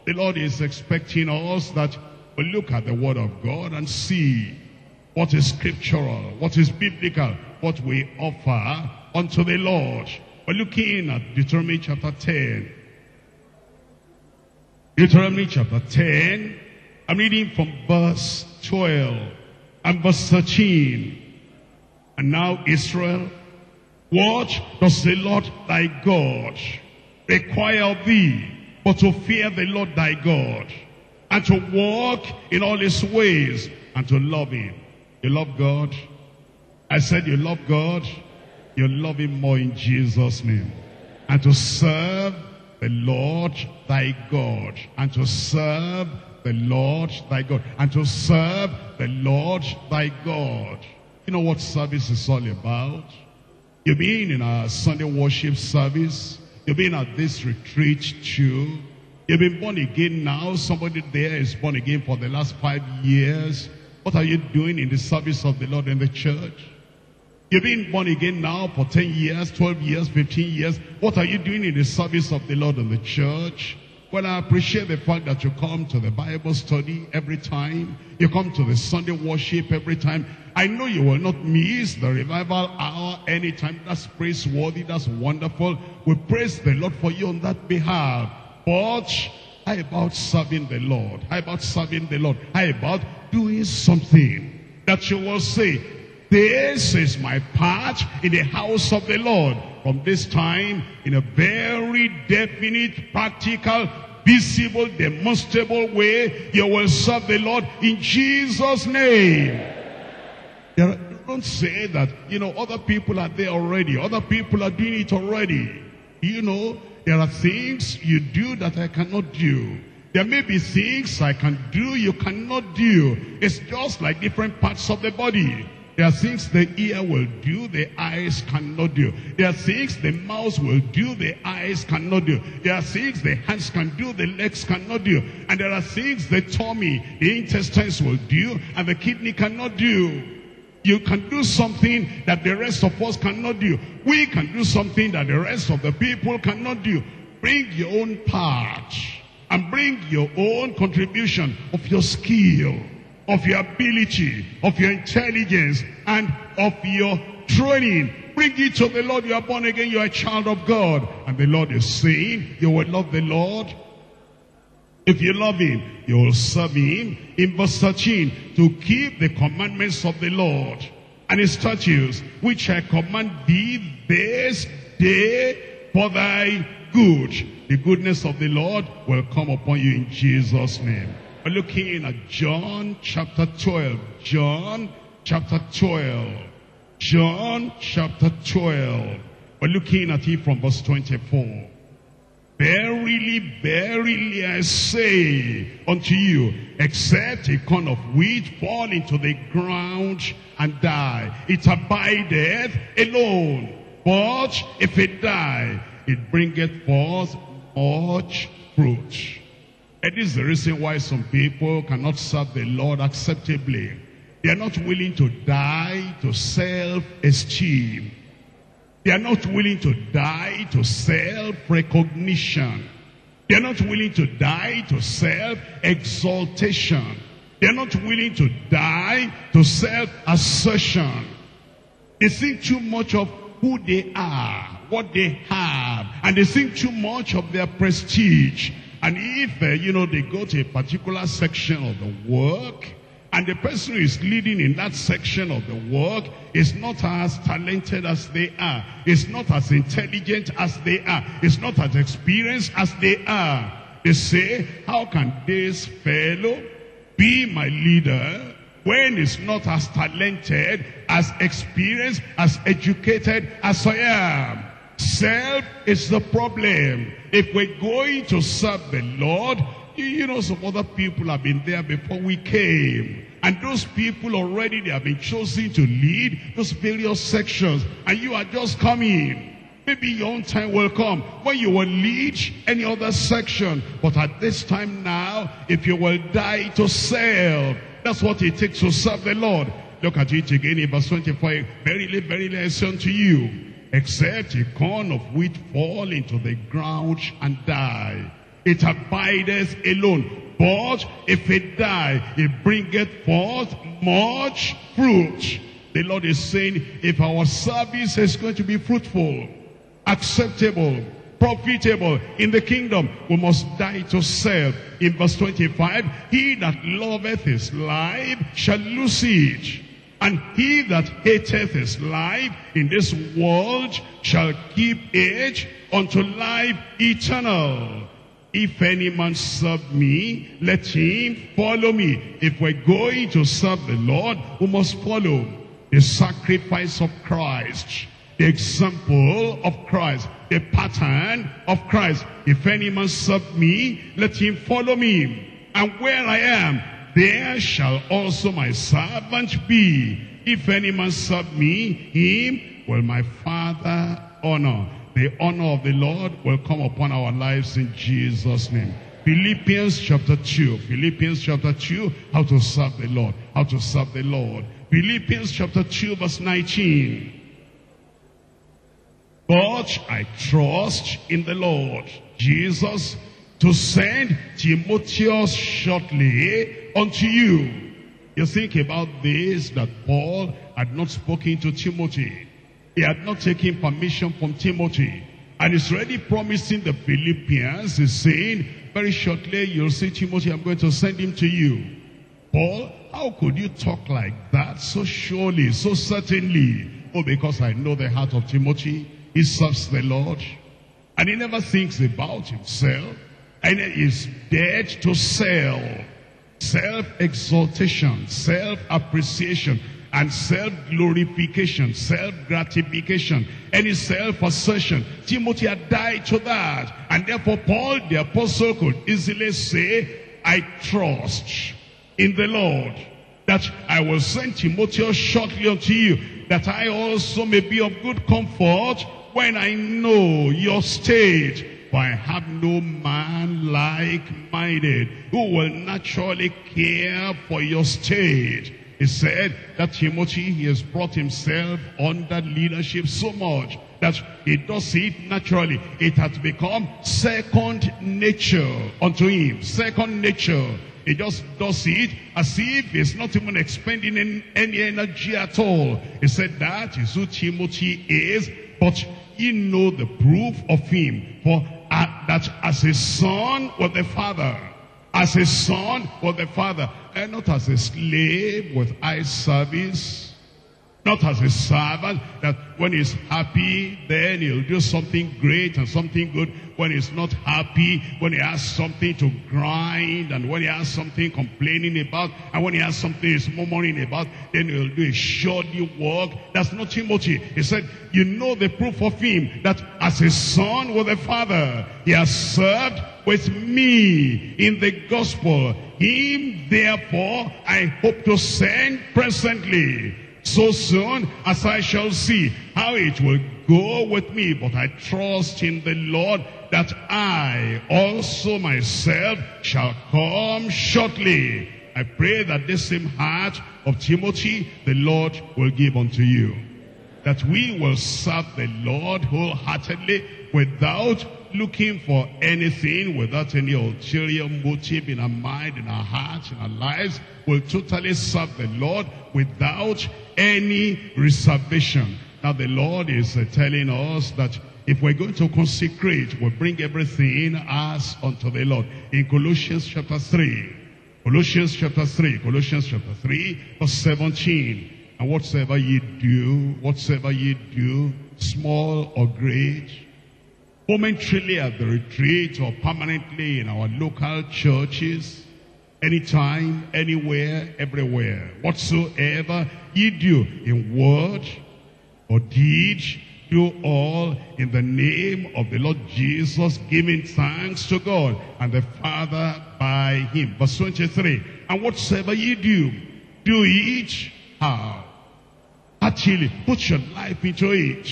The Lord is expecting us that we look at the word of God and see what is scriptural, what is biblical, what we offer unto the Lord. We're looking at Deuteronomy chapter 10. Deuteronomy chapter 10. I'm reading from verse 12 and verse 13. And now Israel, what does the Lord thy God require of thee but to fear the Lord thy God, and to walk in all his ways, and to love him. You love God? I said you love God, you love him more in Jesus' name. And to serve the Lord thy God, and to serve the Lord thy God, and to serve the Lord thy God. You know what service is all about? You've been in our Sunday worship service, You've been at this retreat too. You've been born again now. Somebody there is born again for the last five years. What are you doing in the service of the Lord in the church? You've been born again now for 10 years, 12 years, 15 years. What are you doing in the service of the Lord in the church? Well, I appreciate the fact that you come to the Bible study every time. You come to the Sunday worship every time. I know you will not miss the revival hour anytime. That's praiseworthy. That's wonderful. We praise the Lord for you on that behalf. But how about serving the Lord? How about serving the Lord? How about doing something that you will say, this is my part in the house of the Lord. From this time, in a very definite, practical, visible, demonstrable way, you will serve the Lord in Jesus' name. Are, Don't say that, you know, other people are there already. Other people are doing it already. You know, there are things you do that I cannot do. There may be things I can do you cannot do. It's just like different parts of the body. There are things the ear will do, the eyes cannot do. There are things the mouth will do, the eyes cannot do. There are things the hands can do, the legs cannot do. And there are things the tummy, the intestines will do, and the kidney cannot do. You can do something that the rest of us cannot do. We can do something that the rest of the people cannot do. Bring your own part and bring your own contribution of your skill of your ability, of your intelligence, and of your training. Bring it to the Lord. You are born again. You are a child of God. And the Lord is saying, you will love the Lord. If you love him, you will serve him. In verse 13, to keep the commandments of the Lord and his statutes, which I command thee this day for thy good. The goodness of the Lord will come upon you in Jesus' name. We're looking at John chapter 12. John chapter 12. John chapter 12. We're looking at it from verse 24. Verily, verily I say unto you, except a corn of wheat fall into the ground and die, it abideth alone. But if it die, it bringeth forth much fruit. And this is the reason why some people cannot serve the Lord acceptably. They are not willing to die to self-esteem. They are not willing to die to self-recognition. They are not willing to die to self-exaltation. They are not willing to die to self-assertion. They think too much of who they are, what they have, and they think too much of their prestige and if, uh, you know, they go to a particular section of the work, and the person who is leading in that section of the work is not as talented as they are, is not as intelligent as they are, is not as experienced as they are. They say, how can this fellow be my leader when he's not as talented, as experienced, as educated as I am? Self is the problem. If we're going to serve the Lord, you, know some other people have been there before we came. And those people already, they have been chosen to lead those various sections. And you are just coming. Maybe your own time will come when you will lead any other section. But at this time now, if you will die to self, that's what it takes to serve the Lord. Look at it again in verse 25. Verily, verily, I say unto you, except a corn of wheat fall into the ground and die. It abideth alone. But if it die, it bringeth forth much fruit. The Lord is saying, if our service is going to be fruitful, acceptable, profitable in the kingdom, we must die to self. In verse 25, he that loveth his life shall lose it. And he that hateth his life in this world shall keep it unto life eternal. If any man serve me, let him follow me. If we're going to serve the Lord, we must follow the sacrifice of Christ, the example of Christ, the pattern of Christ. If any man serve me, let him follow me. And where I am, there shall also my servant be. If any man serve me, him will my Father honor. The honor of the Lord will come upon our lives in Jesus' name. Philippians chapter 2. Philippians chapter 2, how to serve the Lord. How to serve the Lord. Philippians chapter 2 verse 19. But I trust in the Lord Jesus to send Timotheus shortly unto you. You think about this, that Paul had not spoken to Timothy. He had not taken permission from Timothy. And he's already promising the Philippians, he's saying, very shortly you'll see Timothy, I'm going to send him to you. Paul, how could you talk like that so surely, so certainly? Oh, because I know the heart of Timothy. He serves the Lord. And he never thinks about himself. And he is dead to self. Self-exaltation, self-appreciation. and self-glorification, self-gratification, any self-assertion. Timothy had died to that. And therefore Paul, the apostle, could easily say, I trust in the Lord that I will send Timothy shortly unto you, that I also may be of good comfort when I know your state. For I have no man like-minded who will naturally care for your state. He said that Timothy, he has brought himself under leadership so much that he does it naturally. It has become second nature unto him. Second nature. He just does it as if he's not even expending any energy at all. He said that is who Timothy is, but you know the proof of him. For uh, that as a son with the father, as a son with the father, and not as a slave with eye service, not as a servant that when he's happy, then he'll do something great and something good. When he's not happy, when he has something to grind, and when he has something complaining about, and when he has something he's murmuring about, then he'll do a shoddy work. That's not Timothy. He said, you know the proof of him, that as a son with a father, he has served with me in the gospel. Him, therefore, I hope to send presently so soon as I shall see how it will go with me. But I trust in the Lord that I also myself shall come shortly. I pray that this same heart of Timothy, the Lord will give unto you. That we will serve the Lord wholeheartedly without looking for anything, without any ulterior motive in our mind, in our hearts, in our lives. We'll totally serve the Lord without any reservation. Now the Lord is uh, telling us that if we're going to consecrate, we'll bring everything as unto the Lord. In Colossians chapter 3, Colossians chapter 3, Colossians chapter 3, verse 17. And whatsoever ye do, whatsoever ye do, small or great, momentarily at the retreat or permanently in our local churches, anytime, anywhere, everywhere, whatsoever ye do in word or deed, do all in the name of the Lord Jesus, giving thanks to God and the Father by him. Verse 23, and whatsoever ye do, do it how? Actually, put your life into it.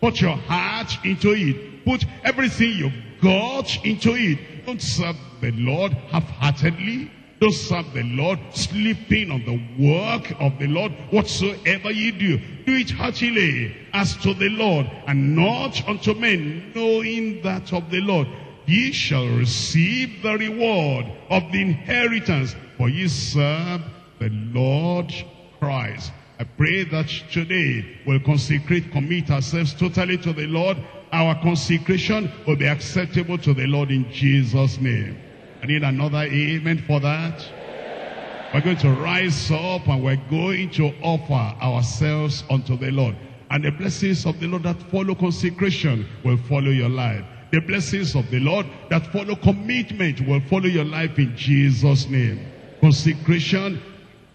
Put your heart into it. Put everything you've got into it. Don't serve the Lord half-heartedly. Don't serve the Lord sleeping on the work of the Lord. Whatsoever you do, do it heartily as to the Lord and not unto men, knowing that of the Lord. Ye shall receive the reward of the inheritance, for ye serve the Lord Christ. I pray that today we'll consecrate, commit ourselves totally to the Lord. Our consecration will be acceptable to the Lord in Jesus' name. I need another amen for that. We're going to rise up and we're going to offer ourselves unto the Lord. And the blessings of the Lord that follow consecration will follow your life. The blessings of the Lord that follow commitment will follow your life in Jesus' name. Consecration,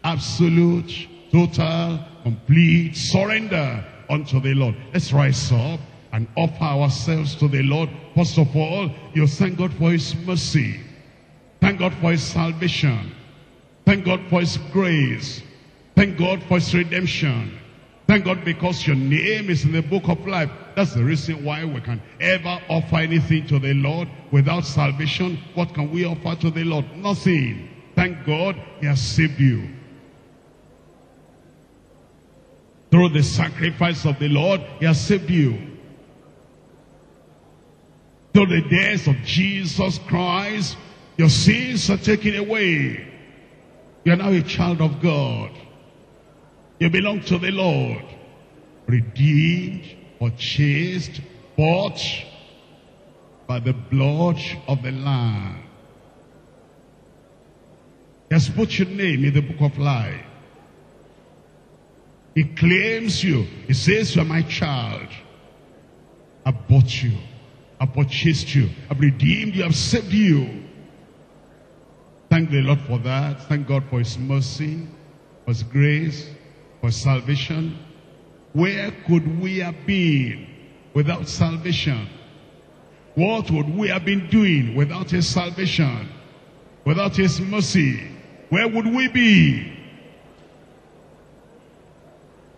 absolute, total, complete surrender unto the Lord. Let's rise up and offer ourselves to the Lord. First of all, you thank God for his mercy. Thank God for his salvation. Thank God for his grace. Thank God for his redemption. Thank God because your name is in the book of life. That's the reason why we can ever offer anything to the Lord without salvation. What can we offer to the Lord? Nothing. Thank God he has saved you. Through the sacrifice of the Lord, he has saved you. Through the death of Jesus Christ, your sins are taken away. You are now a child of God. You belong to the Lord. Redeemed, purchased, bought by the blood of the Lamb. He has put your name in the book of life. He claims you. He says, you are my child. I bought you. I purchased you. I've redeemed you. I've saved you. Thank the Lord for that. Thank God for his mercy, for his grace, for salvation, where could we have been without salvation? What would we have been doing without his salvation? Without his mercy? Where would we be?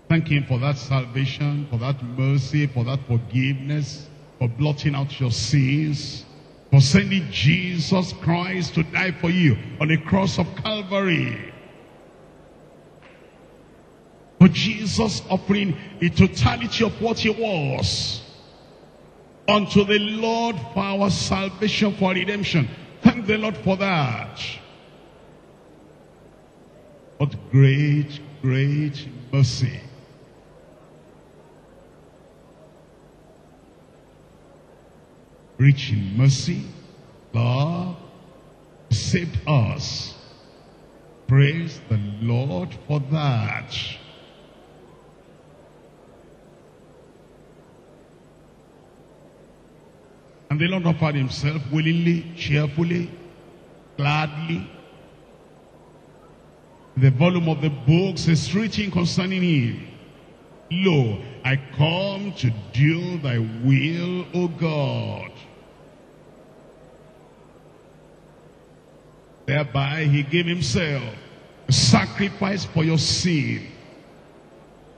Thank him for that salvation, for that mercy, for that forgiveness, for blotting out your sins, for sending Jesus Christ to die for you on the cross of Calvary. For Jesus offering the totality of what he was unto the Lord for our salvation, for redemption. Thank the Lord for that. What great, great mercy. Rich in mercy, love, saved us. Praise the Lord for that. And the Lord offered himself willingly, cheerfully, gladly. The volume of the books is written concerning him. Lo, I come to do thy will, O God. Thereby he gave himself a sacrifice for your sin.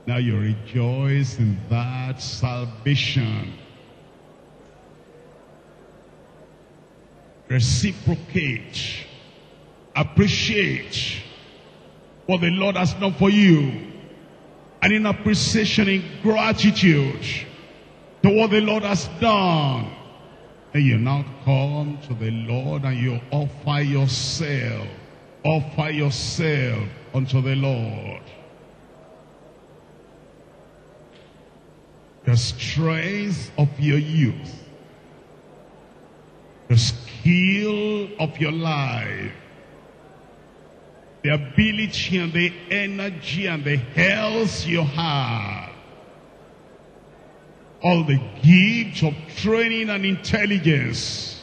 Now you rejoice in that salvation. reciprocate, appreciate what the Lord has done for you. And in appreciation, in gratitude to what the Lord has done. And you now come to the Lord and you offer yourself, offer yourself unto the Lord. The strength of your youth the skill of your life, the ability and the energy and the health you have, all the gifts of training and intelligence,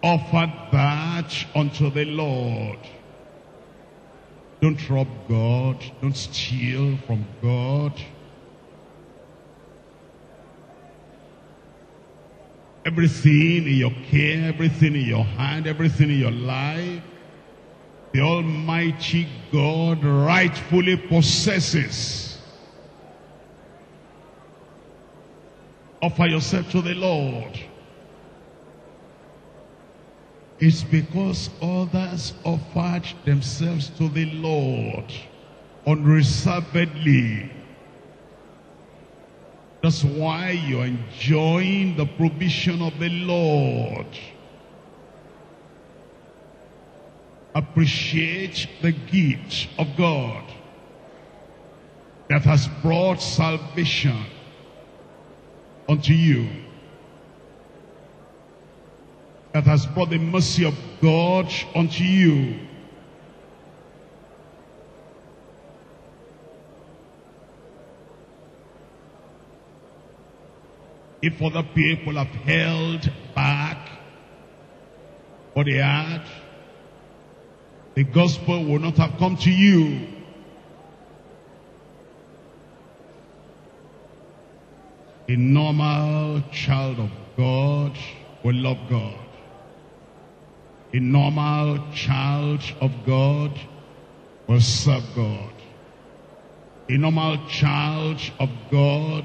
offer that unto the Lord. Don't rob God. Don't steal from God. Everything in your care, everything in your hand, everything in your life, the Almighty God rightfully possesses. Offer yourself to the Lord. It's because others offered themselves to the Lord unreservedly that's why you're enjoying the provision of the Lord. Appreciate the gift of God that has brought salvation unto you. That has brought the mercy of God unto you. If other people have held back what they had, the gospel will not have come to you. A normal child of God will love God. A normal child of God will serve God. A normal child of God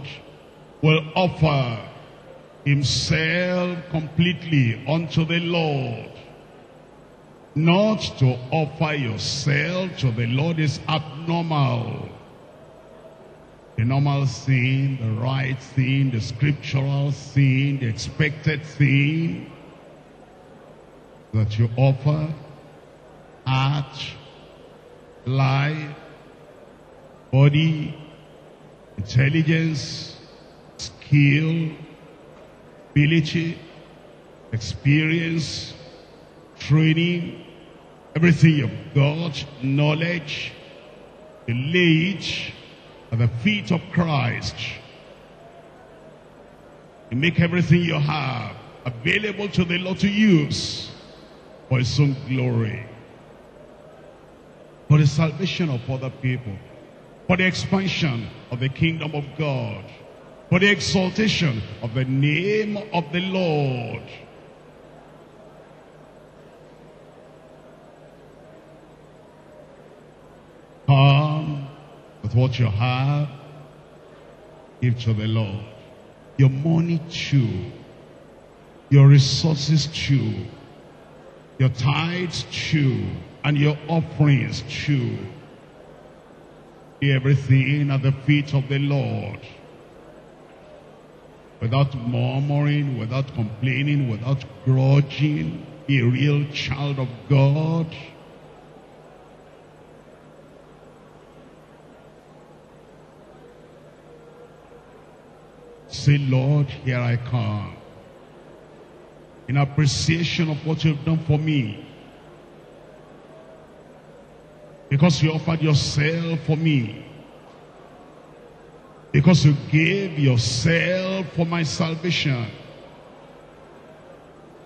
will offer himself completely unto the Lord. Not to offer yourself to the Lord is abnormal. The normal thing, the right thing, the scriptural thing, the expected thing that you offer, heart, life, body, intelligence, skill, ability, experience, training, everything you've got, knowledge, lay at the feet of Christ. You make everything you have available to the Lord to use for his own glory. For the salvation of other people. for the expansion of the kingdom of God, for the exaltation of the name of the Lord. What you have, give to the Lord. Your money too, your resources too, your tithes too, and your offerings too. Everything at the feet of the Lord. Without murmuring, without complaining, without grudging, be a real child of God. Say, Lord, here I come. In appreciation of what you've done for me. Because you offered yourself for me. Because you gave yourself for my salvation.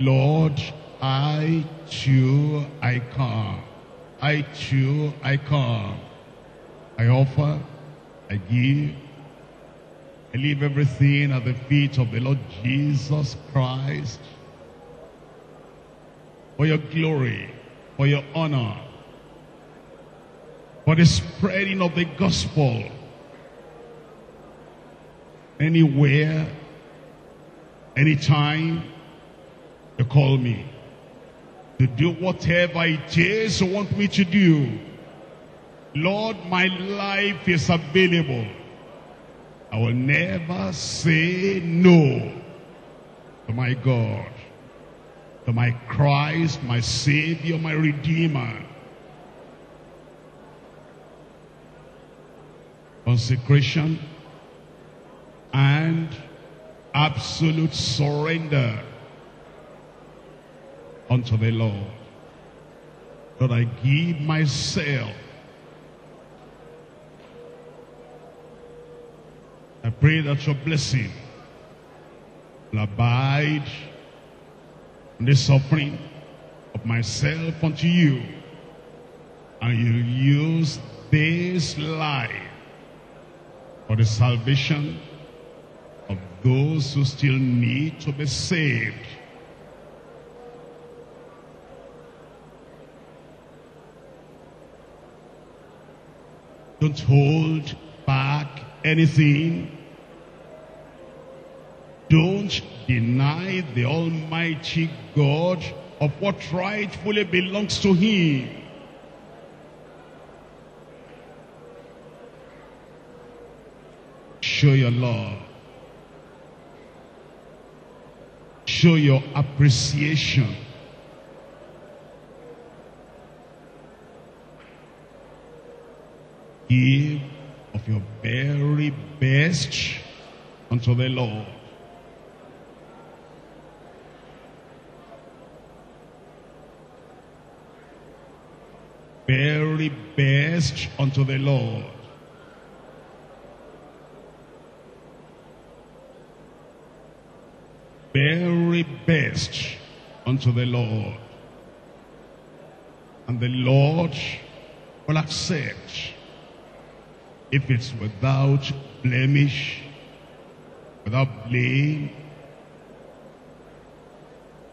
Lord, I too, I come. I too, I come. I offer, I give, I leave everything at the feet of the Lord Jesus Christ. For your glory, for your honor, for the spreading of the gospel. Anywhere, anytime, you call me. To do whatever it is you want me to do. Lord, my life is available. I will never say no to my God, to my Christ, my Savior, my Redeemer. Consecration and absolute surrender unto the Lord. That I give myself I pray that your blessing will abide in the suffering of myself unto you. And you use this life for the salvation of those who still need to be saved. Don't hold back anything. Don't deny the Almighty God of what rightfully belongs to Him. Show your love. Show your appreciation. Give of your very best unto the Lord. Very best unto the Lord. Very best unto the Lord. And the Lord will accept if it's without blemish, without blame,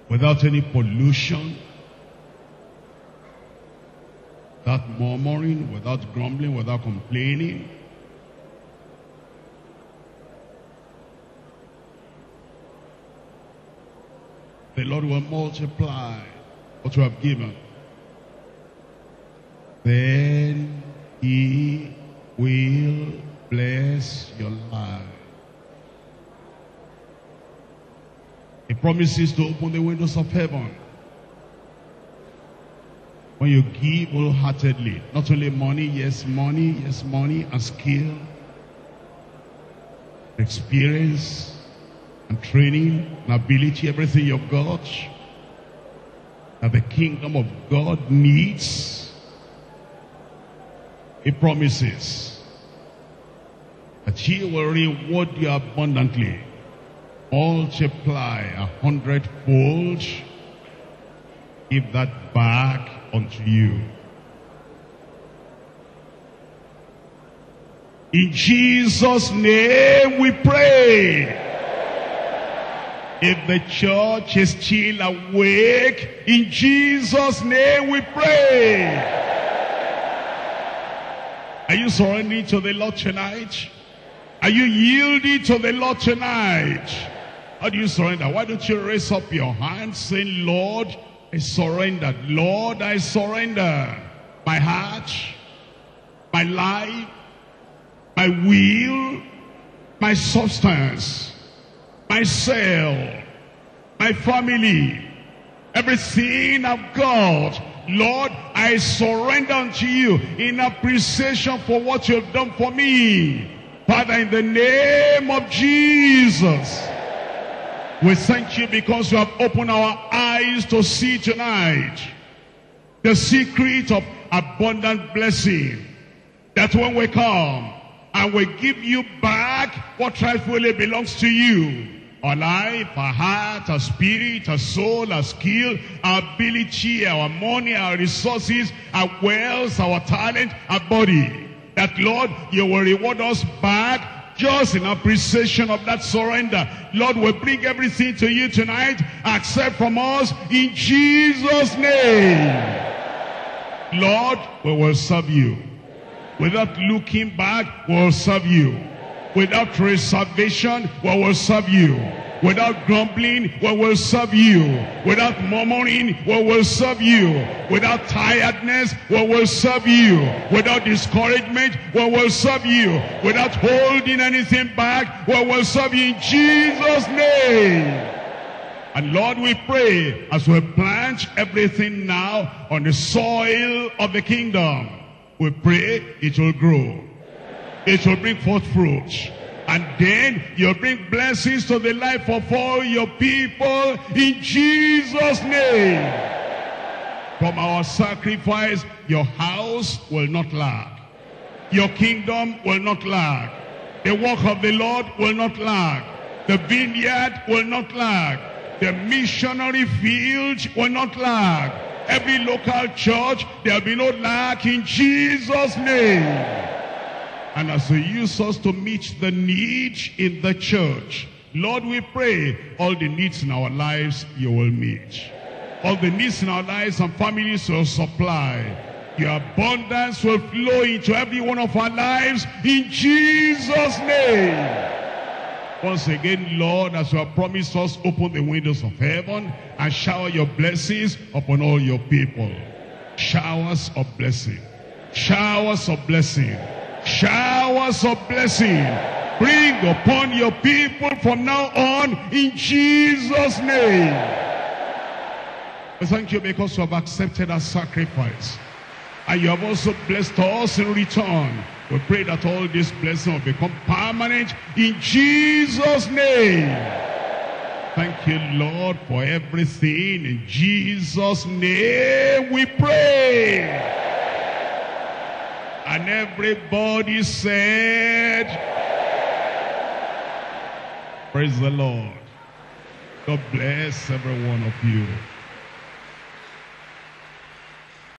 without any pollution, without murmuring, without grumbling, without complaining. The Lord will multiply what you have given. Then he will bless your life. He promises to open the windows of heaven. When you give wholeheartedly, not only money, yes, money, yes, money, and skill, experience, and training, and ability, everything you've got, that the kingdom of God needs, he promises that he will reward you abundantly, multiply a hundredfold, give that back unto you. In Jesus' name we pray. If the church is still awake, in Jesus' name we pray. Are you surrendering to the Lord tonight? Are you yielding to the Lord tonight? How do you surrender? Why don't you raise up your hands saying, Lord, I surrender. Lord, I surrender my heart, my life, my will, my substance, my cell, my family, everything I've got. Lord, I surrender unto you in appreciation for what you've done for me. Father, in the name of Jesus, we thank you because you have opened our eyes to see tonight the secret of abundant blessing. That when we come and we give you back what rightfully belongs to you, our life, our heart, our spirit, our soul, our skill, our ability, our money, our resources, our wealth, our talent, our body. That, Lord, you will reward us back just in appreciation of that surrender. Lord, we bring everything to you tonight. Accept from us in Jesus' name. Lord, we will serve you. Without looking back, we will serve you. Without reservation, we will serve you. Without grumbling, we will serve you. Without murmuring, we will serve you. Without tiredness, we will serve you. Without discouragement, we will serve you. Without holding anything back, we will serve you in Jesus' name. And Lord, we pray as we plant everything now on the soil of the kingdom, we pray it will grow. It will bring forth fruit. And then you'll bring blessings to the life of all your people in Jesus' name. From our sacrifice, your house will not lack. Your kingdom will not lack. The work of the Lord will not lack. The vineyard will not lack. The missionary field will not lack. Every local church, there'll be no lack in Jesus' name. And as you use us to meet the need in the church, Lord, we pray all the needs in our lives you will meet. All the needs in our lives and families will supply. Your abundance will flow into every one of our lives in Jesus' name. Once again, Lord, as you have promised us, open the windows of heaven and shower your blessings upon all your people. Showers of blessing. Showers of blessing showers of blessing. Bring upon your people from now on in Jesus name. Thank you because you have accepted our sacrifice. And you have also blessed us in return. We pray that all this blessing will become permanent in Jesus name. Thank you Lord for everything. In Jesus name we pray and everybody said, Praise the Lord. God bless every one of you.